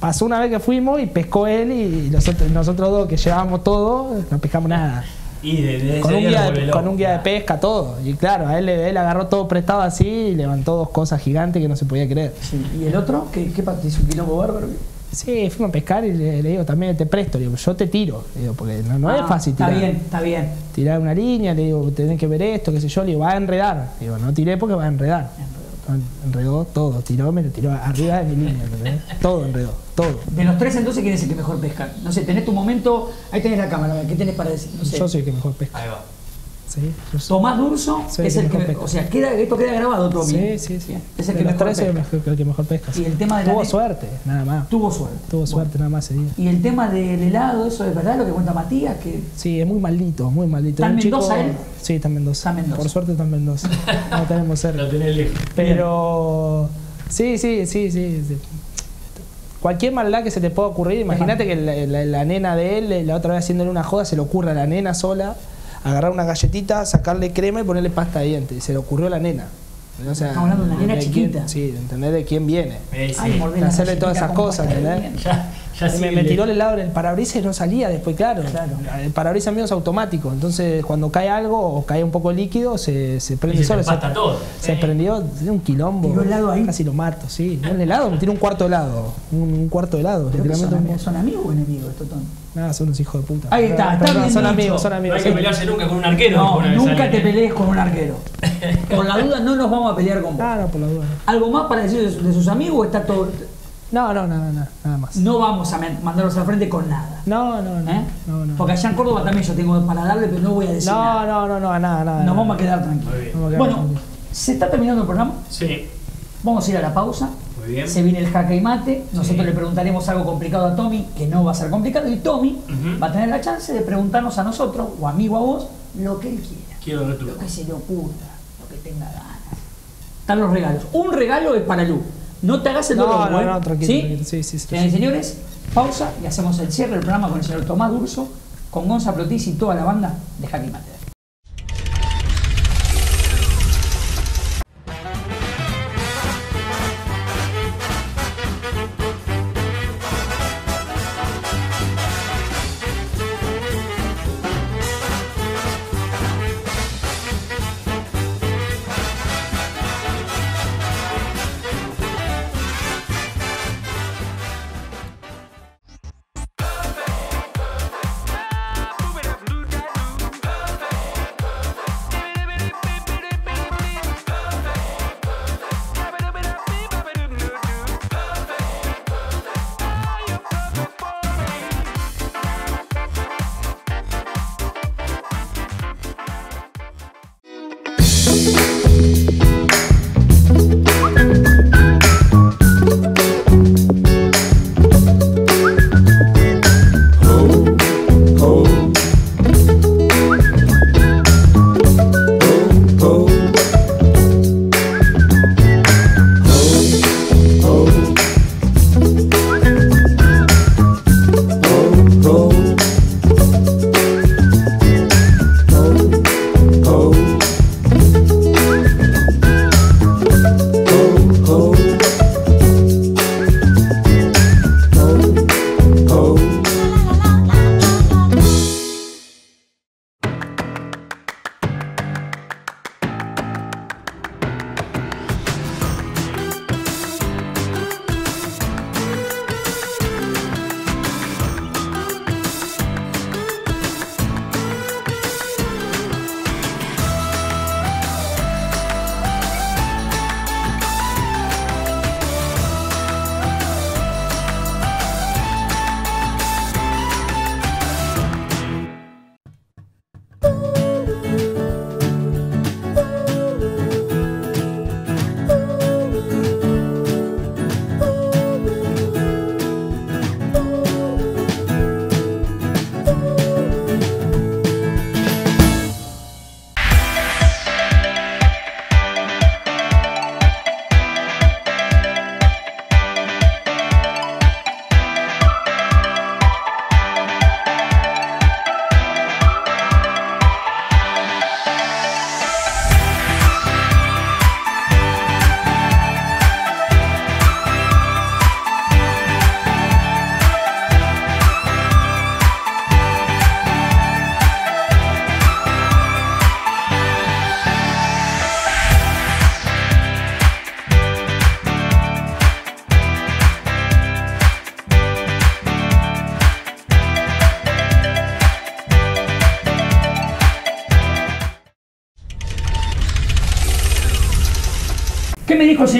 Pasó una vez que fuimos y pescó él y nosotros, nosotros dos que llevábamos todo, no pescamos nada. Y de, de Con un, guía de, loco. con un guía de pesca, todo. Y claro, a él, él agarró todo prestado así y levantó dos cosas gigantes que no se podía creer. Sí, ¿Y el otro? ¿Qué, qué? ¿Hizo un quilombo bárbaro? Sí, fuimos a pescar y le, le digo, también te presto, le digo, yo te tiro, le digo, porque no, no es Ah, fácil Está tirar. bien, está bien. Tirar una línea, le digo, tenés que ver esto, qué sé yo, le digo, va a enredar. Le digo, no tiré porque va a enredar. Enredó todo, tiró, me lo tiró arriba de mi línea. Todo enredó, todo. De los tres entonces, ¿quién es el que mejor pesca? No sé, tenés tu momento, ahí tenés la cámara, ¿qué tenés para decir? No sé. Yo soy el que mejor pesca. Ahí va. Sí, Tomás Durso Soy es el el que que, mejor me- pesca. o sea, queda, esto queda grabado, Tommy. Sí, sí, sí. Es el De que los mejor el, pesca. mejor- el que mejor pesca. sí. Y el tema de Tuvo suerte, nada más. Tuvo suerte. Tuvo suerte nada más ese día. Y el tema del helado, eso es verdad, lo que cuenta Matías, que Sí, es muy maldito, muy maldito. ¿Está en Mendoza él? Sí, está en Mendoza. Está en Mendoza. Por suerte está en Mendoza. no tenemos cerca. Lo tenés lejos. Pero sí, sí, sí, sí. sí. Cualquier maldad que se te pueda ocurrir, imagínate que la, la- la nena de él, la otra vez haciéndole una joda, se le ocurre a la nena sola agarrar una galletita, sacarle crema y ponerle pasta de dientes. Se le ocurrió a la nena. O sea, Estamos hablando de una nena chiquita. sí, de entender de quién viene. Sí. Ay, la hacerle todas esas cosas, ¿entendés? Ya, me, tiró el helado en el parabrisas y no salía después, claro. El parabrisas mío es automático, entonces cuando cae algo o cae un poco de líquido, se, se prende Y se solo. empasta todo. Se prendió de un quilombo. ¿Tiró helado ahí? Casi lo mato, sí. No el helado, me tiró un cuarto de helado. Un, un cuarto de helado, son, amigos, son amigos o enemigos estos un- Nada, son unos hijos de puta. Ahí está, está bien son dicho. amigos, son No amigos. hay que pelearse nunca con un arquero. No, nunca te pelees con un arquero. Por la duda no nos vamos a pelear con vos. Ah, no, por la duda. ¿Algo más para decir de sus amigos o está todo? No, no, no, no, no, nada más. No vamos a mandarlos al frente con nada. No, no, no. ¿eh? no, no. Porque allá en Córdoba también yo tengo para darle, pero no voy a decir No, nada. no, no, no, nada, nada. Nos nada. vamos a quedar tranquilos. A Bueno, tranquilos. se está terminando el programa. Sí. Vamos a ir a la pausa. Muy bien. Se viene el jaque y mate. Nosotros Sí. le preguntaremos algo complicado a Tommy, que no va a ser complicado. Y Tommy va a tener la chance de preguntarnos a nosotros, o amigo a vos, lo que él quiera. Quiero Lo retruco. que se le ocurra, lo que tenga ganas. Están los regalos. Un regalo es para Lu. No te hagas el dolor, no, ¿eh? no, tranquilo, ¿Sí? tranquilo. Sí, sí, sí. Señoras y señores, pausa y hacemos el cierre del programa con el señor Tomás Durso, con Gonza Plotis y toda la banda de Jaque Mate. Peace.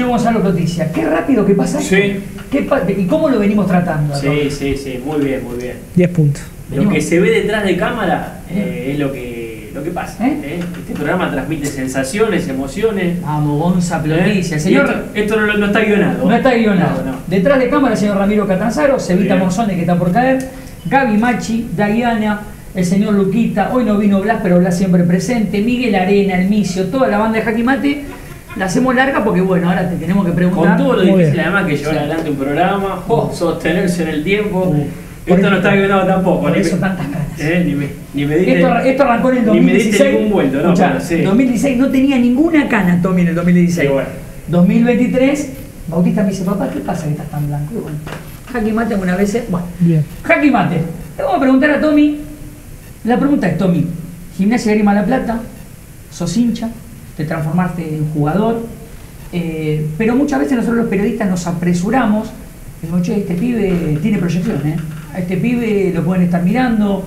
Señor Gonzalo Noticia? Qué rápido que pasa esto. Sí. Qué pa- ¿Y cómo lo venimos tratando? Sí, sí, sí, muy bien, muy bien. 10 puntos. Lo que se ve detrás de cámara eh, es lo que, lo que pasa. ¿eh? Este programa transmite sensaciones, emociones. Vamos, Gonza Noticia. ¿Eh? Señor, esto, esto no, no está guionado. No está guionado. No, no. Detrás de cámara el señor Ramiro Catanzaro, Cevita Bien. Monzone que está por caer, Gaby Machi, Diana, el señor Luquita, hoy no vino Blas, pero Blas siempre presente, Miguel Arena, el Micio, toda la banda de Jaque Mate. La hacemos larga porque bueno, ahora te tenemos que preguntar. Con todo lo difícil además que llevar Sí. adelante un programa, oh, sostenerse en el tiempo. Esto eso- no está guionado tampoco. por ni eso me- tantas ganas. eh, ni, me, ni me diste, Esto, esto arrancó en el Ni me diste 2016. ningún vuelto, ¿no? Escuchá, sí. 2016 no tenía ninguna cana Tommy en el 2016. 2023, Bautista me dice, papá, ¿qué pasa que estás tan blanco? Y bueno, Jaque Mate alguna vez, bueno, Bien. Jaque Mate. Le vamos a preguntar a Tommy. La pregunta es, Tommy, Gimnasia de Grima La Plata, sos hincha, te transformaste en jugador, eh, pero muchas veces nosotros los periodistas nos apresuramos, decimos, che, este pibe tiene proyección, ¿eh? A este pibe lo pueden estar mirando,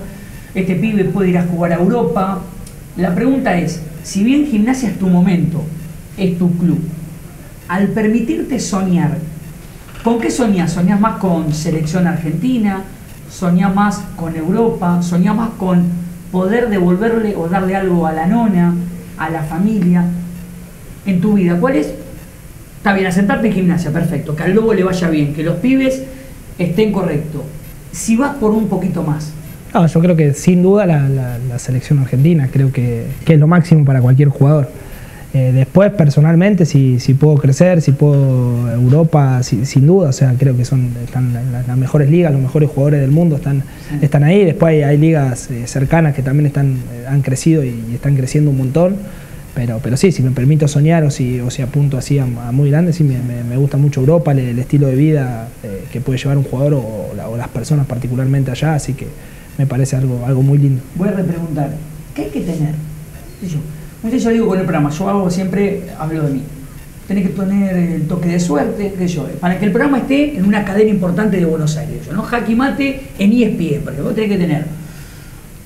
este pibe puede ir a jugar a Europa. La pregunta es, si bien Gimnasia es tu momento, es tu club, al permitirte soñar, ¿con qué soñás? ¿Soñás más con selección argentina? ¿Soñás más con Europa? ¿Soñás más con poder devolverle o darle algo a la nona, a la familia en tu vida? ¿Cuál es? Está bien, asentarte en gimnasia, perfecto. Que al lobo le vaya bien, que los pibes estén correctos. Si vas por un poquito más, No, yo creo que sin duda la, la- la selección argentina, creo que, que es lo máximo para cualquier jugador. Eh, después, personalmente, si, si puedo crecer, si puedo Europa, si- sin duda, o sea, creo que son están la- la- las mejores ligas, los mejores jugadores del mundo están, están ahí. Después hay, hay ligas eh, cercanas que también están, eh, han crecido y, y están creciendo un montón. Pero, pero sí, si me permito soñar o si, o si apunto así a, a muy grande, sí me, me- me gusta mucho Europa, el, el estilo de vida eh, que puede llevar un jugador o, la- o las personas particularmente allá, así que me parece algo, algo muy lindo. voy a repreguntar, ¿qué hay que tener? Yo, Veces yo digo con el programa, yo hago siempre, hablo de mí. Tenés que tener el toque de suerte, sé yo, para que el programa esté en una cadena importante de Buenos Aires, ¿no? Jaque Mate en ESPN, porque vos tenés que tener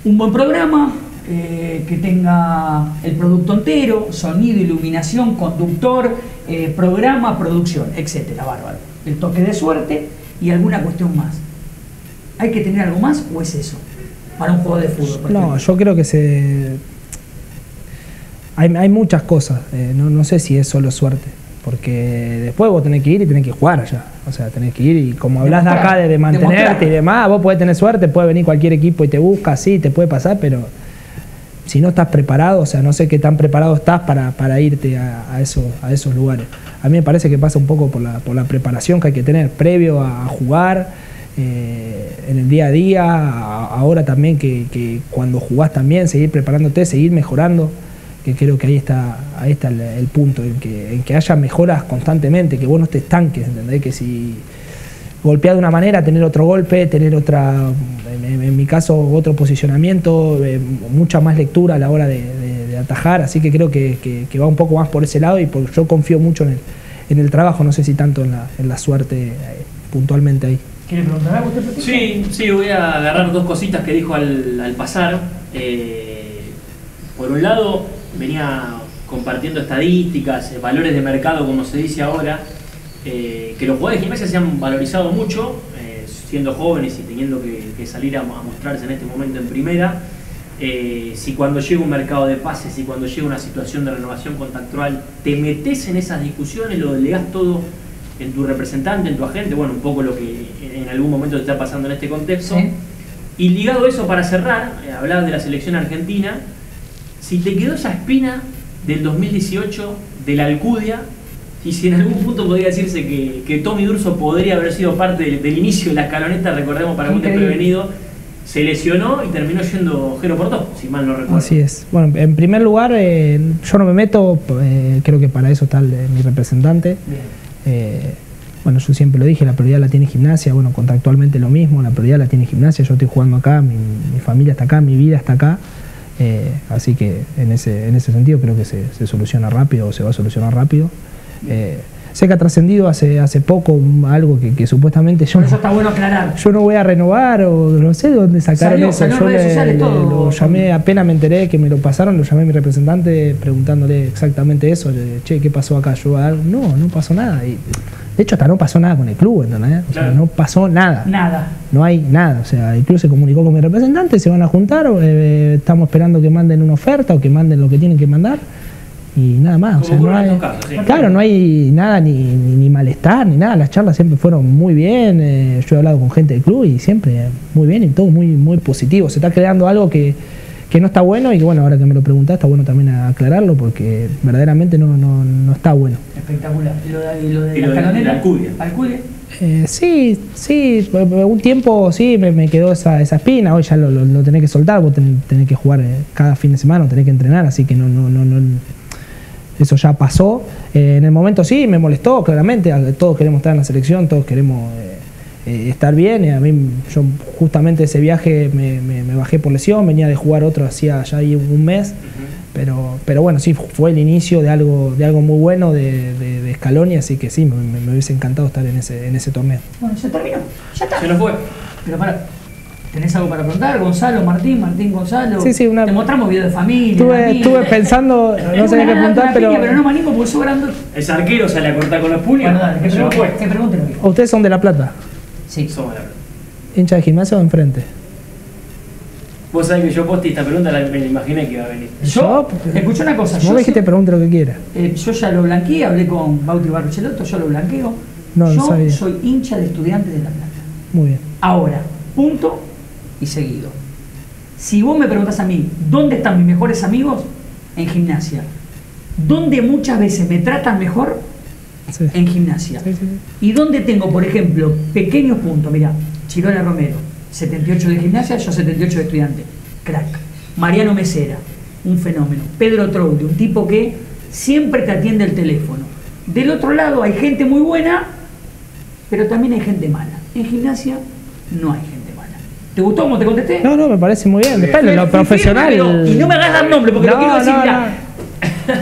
un buen programa, eh, que tenga el producto entero, sonido, iluminación, conductor, eh, programa, producción, etcétera, bárbaro. El toque de suerte y alguna cuestión más. ¿Hay que tener algo más o es eso? Para un juego de fútbol. por No, ejemplo. yo creo que se. Hay, hay muchas cosas, eh, no, no sé si es solo suerte, porque después vos tenés que ir y tenés que jugar allá. O sea, tenés que ir y como hablas de acá de, de mantenerte Demostrar. y demás, vos podés tener suerte, puede venir cualquier equipo y te busca, sí, te puede pasar, pero si no estás preparado, o sea, no sé qué tan preparado estás para, para irte a, a esos, a esos lugares. A mí me parece que pasa un poco por la, por la preparación que hay que tener previo a, a jugar, eh, en el día a día, a- ahora también que, que cuando jugás también, seguir preparándote, seguir mejorando, que creo que ahí está, ahí está el, el punto, en que, en que haya mejoras constantemente, que vos no te estanques, ¿entendés? Que si golpear de una manera, tener otro golpe, tener otra, en, mi caso, otro posicionamiento, eh, mucha más lectura a la hora de, de- de atajar, así que creo que, que- que va un poco más por ese lado y por- yo confío mucho en el, en el trabajo, no sé si tanto en la, en la suerte eh, puntualmente ahí. ¿Quiere preguntar algo usted? Sí, sí, voy a agarrar dos cositas que dijo al, al pasar. Eh, por un lado, venía compartiendo estadísticas, eh, valores de mercado, como se dice ahora, eh, que los jugadores de gimnasia se han valorizado mucho, eh, siendo jóvenes y teniendo que, que salir a, a mostrarse en este momento en primera. Eh, si cuando llega un mercado de pases, si cuando llega una situación de renovación contractual, te metes en esas discusiones, lo delegás todo en tu representante, en tu agente, bueno, un poco lo que en algún momento te está pasando en este contexto. Y ligado a eso, para cerrar, hablabas de la selección argentina, si te quedó esa espina del 2018 de la Alcudia, y si en algún punto podría decirse que, que Tommy Durso podría haber sido parte del, del inicio de la escaloneta, recordemos para Increíble. desprevenido, se lesionó y terminó yendo Jero Portó, si mal no recuerdo. Así es. Bueno, en primer lugar, eh, yo no me meto, eh, creo que para eso está el- mi representante. Eh, bueno, yo siempre lo dije, la prioridad la tiene gimnasia, bueno, contractualmente lo mismo, la prioridad la tiene gimnasia, yo estoy jugando acá, mi, mi familia está acá, mi vida está acá, eh, así que en ese, en ese sentido creo que se, se soluciona rápido o se va a solucionar rápido. Eh, sé que ha trascendido hace, hace poco algo que, que supuestamente yo Por eso no, está bueno aclarar. yo no voy a renovar o no sé de dónde sacaron Salió, eso. salió yo redes le- lo llamé, apenas me enteré que me lo pasaron, lo llamé a mi representante preguntándole exactamente eso. Le, che, ¿qué pasó acá? Yo, algo? no, no pasó nada. Y, de hecho, hasta no pasó nada con el club, ¿entendés? O sea, no pasó nada. Nada. No hay nada. O sea, el club se comunicó con mi representante, se van a juntar, eh, estamos esperando que manden una oferta o que manden lo que tienen que mandar. Y nada más. O sea, ocurre no en hay, estos casos, sí. Claro, no hay nada, ni, ni, ni malestar, ni nada. Las charlas siempre fueron muy bien. eh, yo he hablado con gente del club y siempre muy bien y todo muy, muy positivo. Se está creando algo que, que no está bueno y que, bueno, ahora que me lo preguntás, está bueno también aclararlo porque verdaderamente no, no, no está bueno. Espectacular. Y lo de, lo de Y la lo de- de la Alcudia. Alcudia. Eh, sí, sí, un tiempo sí me, me quedó esa, esa espina, hoy ya lo, lo, lo tenés que soltar, vos ten- tenés que jugar eh, cada fin de semana, tenés que entrenar, así que no, no, no, no eso ya pasó. Eh, en el momento sí, me molestó, claramente, todos queremos estar en la selección, todos queremos eh, eh, estar bien, y a mí yo justamente ese viaje me, me- me bajé por lesión, venía de jugar otro hacía ya ahí un mes, pero, pero bueno, sí, fue el inicio de algo, de algo muy bueno de, de, de Scaloni, así que sí, me, me- me hubiese encantado estar en ese, en ese torneo. Bueno, se terminó. Ya está. Se nos fue. Pero para. ¿Tenés algo para preguntar? Gonzalo, Martín, Martín, Gonzalo. Sí, sí, una- Te mostramos videos de familia. Estuve, estuve pensando, no sabía qué de preguntar, pero piña, pero no me animo porque soy grande. Ese arquero sale a cortar con los puños. Bueno, dale, que se nos pregunte, fue. que pregunte lo que ustedes son de La Plata, Sí. Somos la verdad. hincha de gimnasio o enfrente. Vos sabés que yo posté esta pregunta, la- me la imaginé que iba a venir. Yo, escuché una cosa. Vos Yo, me dijiste pregunte lo que quiera. eh, yo ya lo blanqueé, hablé con Bauti Barrichelotto, yo lo blanqueo. No, no yo sabía. soy hincha de estudiantes de La Plata. Muy bien. Ahora, punto y seguido. Si vos me preguntás a mí, ¿dónde están mis mejores amigos? En gimnasia. ¿Dónde muchas veces me tratan mejor? Sí. En gimnasia. ¿Y dónde tengo, por ejemplo, pequeños puntos? Mira, Chirola Romero, 78 de gimnasia, yo 78 de estudiante. Crack. Mariano Mesera, un fenómeno. Pedro Troute, un tipo que siempre te atiende el teléfono. Del otro lado hay gente muy buena, pero también hay gente mala. En gimnasia no hay. ¿Te gustó cómo te contesté? No, no, me parece muy bien. Después lo profesional. firme, pero- y no me hagas dar nombre porque lo No, quiero decir no, ya.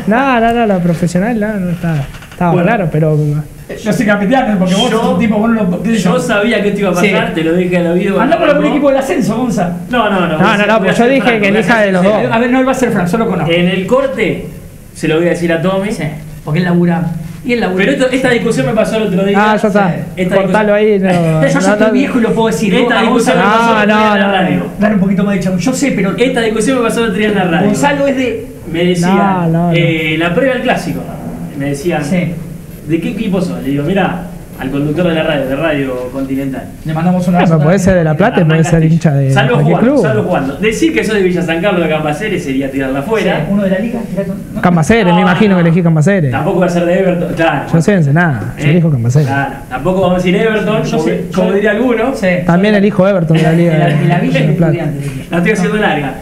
No, no, no, lo profesional no, no está, estaba Bueno. claro, pero. Yo soy capitán porque vos Yo- sos un tipo, vos no lo Yo sabía que esto iba a pasar, Sí. te lo dije al oído. Anda por algún ¿no? equipo del ascenso, Gonza. No, no, no. No, no, no, pues yo dije que elija de los dos. A ver, no él va a ser Fran, solo conozco. En el corte, se lo voy a decir a Tommy. Sí, porque él labura. Y él labura. Pero esto- esta discusión me pasó el otro día. Ah, ya está. Esta Cortalo ahí. No, Yo ya no, estoy no. viejo y lo puedo decir. Esta discusión me pasó el otro día en la no, radio. Dale un poquito más de chavo. Yo sé, pero Esta discusión me pasó el otro día en la radio. Gonzalo es de. Me decían, No, no, no. eh, la previa al clásico. Me decían, Sí. ¿de qué equipo sos? Le digo, mira, al conductor de la radio, de Radio Continental. Le mandamos un abrazo. puede ser de La Plata puede ser hincha de Salvo jugando, club. salvo jugando. Decir que soy de Villa San Carlos de Cambaceres sería tirarla afuera. Sí, Uno de la liga. ¿no? Cambaceres, me No, imagino no. que elegí Cambaceres. Tampoco va a ser de Everton, claro. Yo soy Ensenada, yo Eh, elijo Cambaceres. Claro, tampoco vamos a decir Everton, Yo como, sé, como yo- diría alguno. Sí. También elijo Everton de la Liga En la, de en la villa de La Plata. La estoy haciendo larga.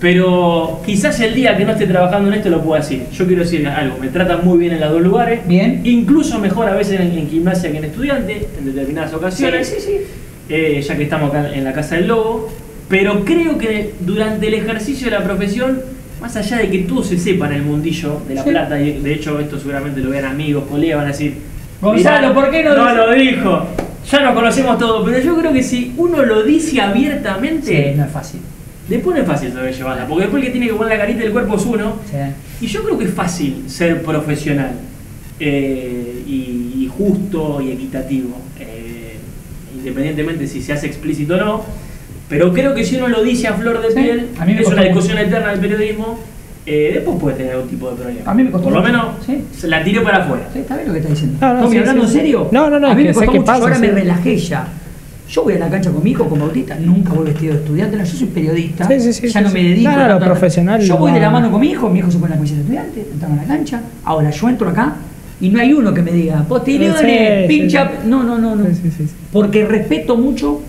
Pero quizás el día que no esté trabajando en esto lo pueda decir. Yo quiero decir algo, me tratan muy bien en los dos lugares. Bien. Incluso mejor a veces en, en gimnasia que en estudiante, en determinadas ocasiones. Sí, sí, sí. eh, ya que estamos acá en la Casa del Lobo. Pero creo que durante el ejercicio de la profesión, más allá de que todo se sepa en el mundillo de la Sí. plata, y de hecho esto seguramente lo vean amigos, colegas, van a decir, Gonzalo, "Mirá, ¿por qué no no dice-" lo dijo? Ya nos conocemos todo, pero yo creo que si uno lo dice abiertamente, Sí, no es fácil. Después no es fácil sobrellevarla, porque después el que tiene que poner la carita del cuerpo es uno, Sí. y yo creo que es fácil ser profesional eh, y, y justo y equitativo, eh, independientemente si se hace explícito o no. Pero creo que si uno lo dice a flor de Sí, piel, a mí me es una mucho. discusión eterna del periodismo, eh, después puede tener algún tipo de problema. A mí me costó Por lo menos Sí. se la tiré para afuera. Sí, está bien lo que está diciendo. No, no, Tommy, sí, hablando sí, en serio. No, no, no, A es mí que me costó mucho. pasa, yo ahora sí. me relajé ya. Yo voy a la cancha con mi hijo como autista, nunca voy vestido de estudiante, no, yo soy periodista, Sí, sí, sí, ya sí, no sí. me dedico lo a- profesional Yo voy de la mano con mi hijo, mi hijo se pone la camiseta de estudiante, entramos a la cancha, ahora yo entro acá y no hay uno que me diga, postiliones, Sí, sí, pincha, no, no, no, no, Sí, sí, sí, sí. porque respeto mucho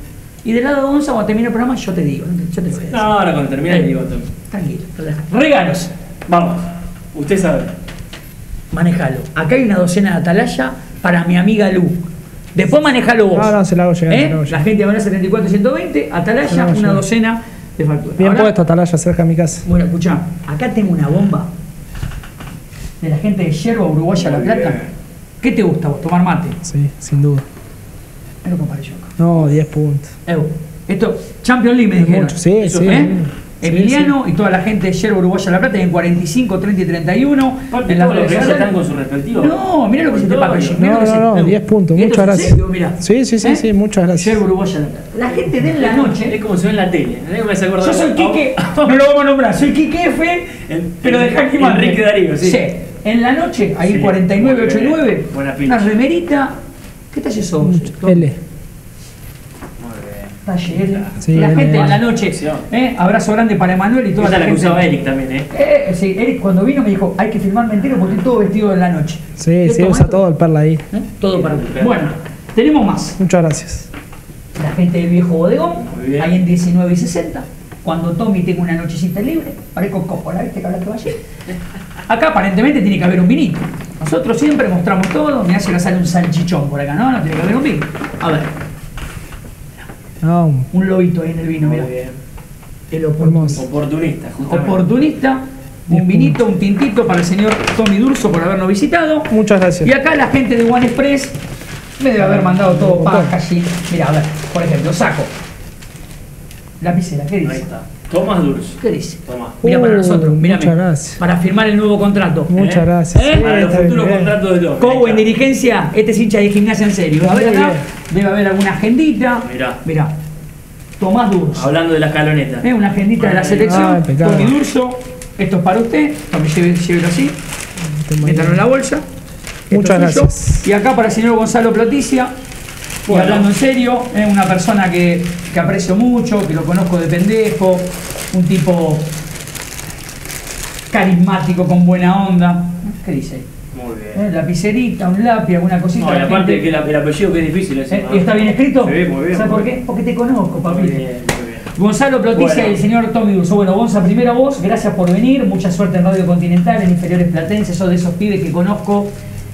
y del lado de Gonza cuando termine el programa yo te digo, yo te voy a decir. No, ahora cuando termine le digo Tommy. Tranquilo, relaja. Regalos. Vamos, usted sabe. manejalo. Acá hay una docena de atalaya para mi amiga Lu. Después manejalo vos. No, no, se la hago llegar, ¿Eh? se la hago llegar. La gente va a 74 120, Se la atalaya, una llegar. docena de facturas. Bien Ahora- puesto, Atalaya, cerca de mi casa. Bueno, escuchá, acá tengo una bomba de la gente de Yerba Uruguaya La Plata. ¿Qué te gusta vos? ¿Tomar mate? Sí, sin duda. Es lo que apareció acá. No, 10 puntos. Evo, esto, Champions League me Es dijeron. mucho, sí, Eso, sí. ¿eh? Sí, Emiliano y toda la gente de Yerba Uruguaya La Plata en 45, 30 y 31. Aparte, en las los están con su respectivo. No, mira lo que se te lo No, no, no, te- 10 puntos. Y Muchas gracias. Sí, sí, sí, ¿Eh? sí, muchas gracias. Yerba Uruguaya La Plata. La gente de en la noche. Es como se ve en la tele. ¿eh? Me acordar Yo soy Quique, no lo vamos a nombrar, soy Quique F, pero de Mate. Enrique Darío, sí. En la noche, ahí Sí, 49, muy bien. 89, Buena pinta. una remerita. ¿Qué talle sos? L. Talle L. Sí, la gente en L. la noche. ¿eh? Abrazo grande para Emanuel y toda Esa la la que gente. usaba Eric también, ¿eh? Eh, sí, Eric cuando vino me dijo, hay que filmarme entero porque estoy todo vestido en la noche. Sí, ¿Qué sí, usa esto? todo el perla ahí. ¿Eh? Todo para Bueno, tenemos más. Muchas gracias. La gente del viejo bodegón, ahí en 19 y 60. Cuando Tommy tenga una nochecita libre, parezco Coppola, ¿viste que hablaste ayer? Acá aparentemente tiene que haber un vinito. Nosotros siempre mostramos todo, mirá si ahora sale un salchichón por acá, no, no tiene que haber un vino. A ver, No, un lobito ahí en el vino, bien. El oportunista. Oportunista, justamente. Oportunista, un vinito, un tintito para el señor Tommy Durso por habernos visitado. Muchas gracias. Y acá la gente de One Express me debe haber mandado todo packaging. Mira, a ver, por ejemplo, saco. Lapicera, ¿qué Ahí dice? está. Tomás Durs. ¿Qué dice? Tomás. Mira para Uh, nosotros, mírame. muchas gracias. Para firmar el nuevo contrato. Muchas ¿Eh? gracias. ¿Eh? Sí, Para los futuros bien. contratos de Tomás. Cobo en dirigencia, este es hincha de gimnasia en serio. A ver acá, debe haber alguna agendita. Mirá. Mirá. Tomás Durso. Hablando de la escaloneta. ¿Eh? Una agendita de la selección. Tommy Durso. Esto es para usted. Tommy, lleve- llévelo así. Métalo en la bolsa. Esto Muchas gracias. Y acá para el señor Gonzalo Y hablando en serio, es una persona que, que aprecio mucho, que lo conozco de pendejo, un tipo carismático, con buena onda. ¿Qué dice? Muy bien. ¿Eh? Lapicerita, un lápiz, alguna cosita. No, y aparte gente- que la- el apellido que es difícil ese. ¿Eh? ¿no? ¿Y está bien escrito? Sí, muy bien. ¿Sabes por bien. qué? Porque te conozco, Muy bien, muy bien. Gonzalo Ploticia Bueno. y el señor Tommy Durso. Bueno, Gonza, primero vos, gracias por venir. Mucha suerte en Radio Continental, en Inferiores Platenses. Sos de esos pibes que conozco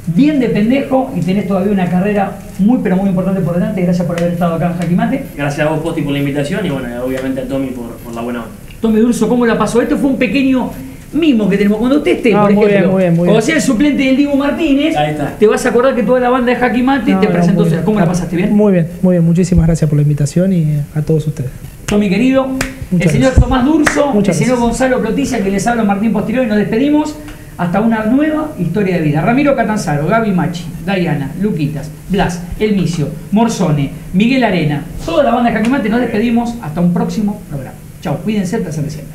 bien de pendejo y tenés todavía una carrera muy, pero muy importante por delante. Gracias por haber estado acá en Jaquimate. Gracias a vos, Posti, por la invitación y bueno, obviamente a Tommy por, por la buena onda. Tommy Durso, ¿cómo la pasó? Esto fue un pequeño mimo que tenemos. Cuando usted esté, Ah, por muy ejemplo, bien, muy bien, muy bien. sea el suplente del Dibu Martínez, Ahí está. te vas a acordar que toda la banda de Jaquimate No, te no, presentó. ¿Cómo la pasaste? ¿Bien? Muy bien, muy bien. Muchísimas gracias por la invitación y a todos ustedes. Tommy querido, el señor gracias. Tomás Durso, Muchas el señor gracias. Gonzalo Ploticia, que les habla Martín Posterior y nos despedimos hasta una nueva historia de vida. Ramiro Catanzaro, Gaby Machi, Diana, Luquitas, Blas, El Micio, Morzone, Miguel Arena, toda la banda de Jaquimate, nos despedimos hasta un próximo programa. Chao, cuídense, placer de siempre.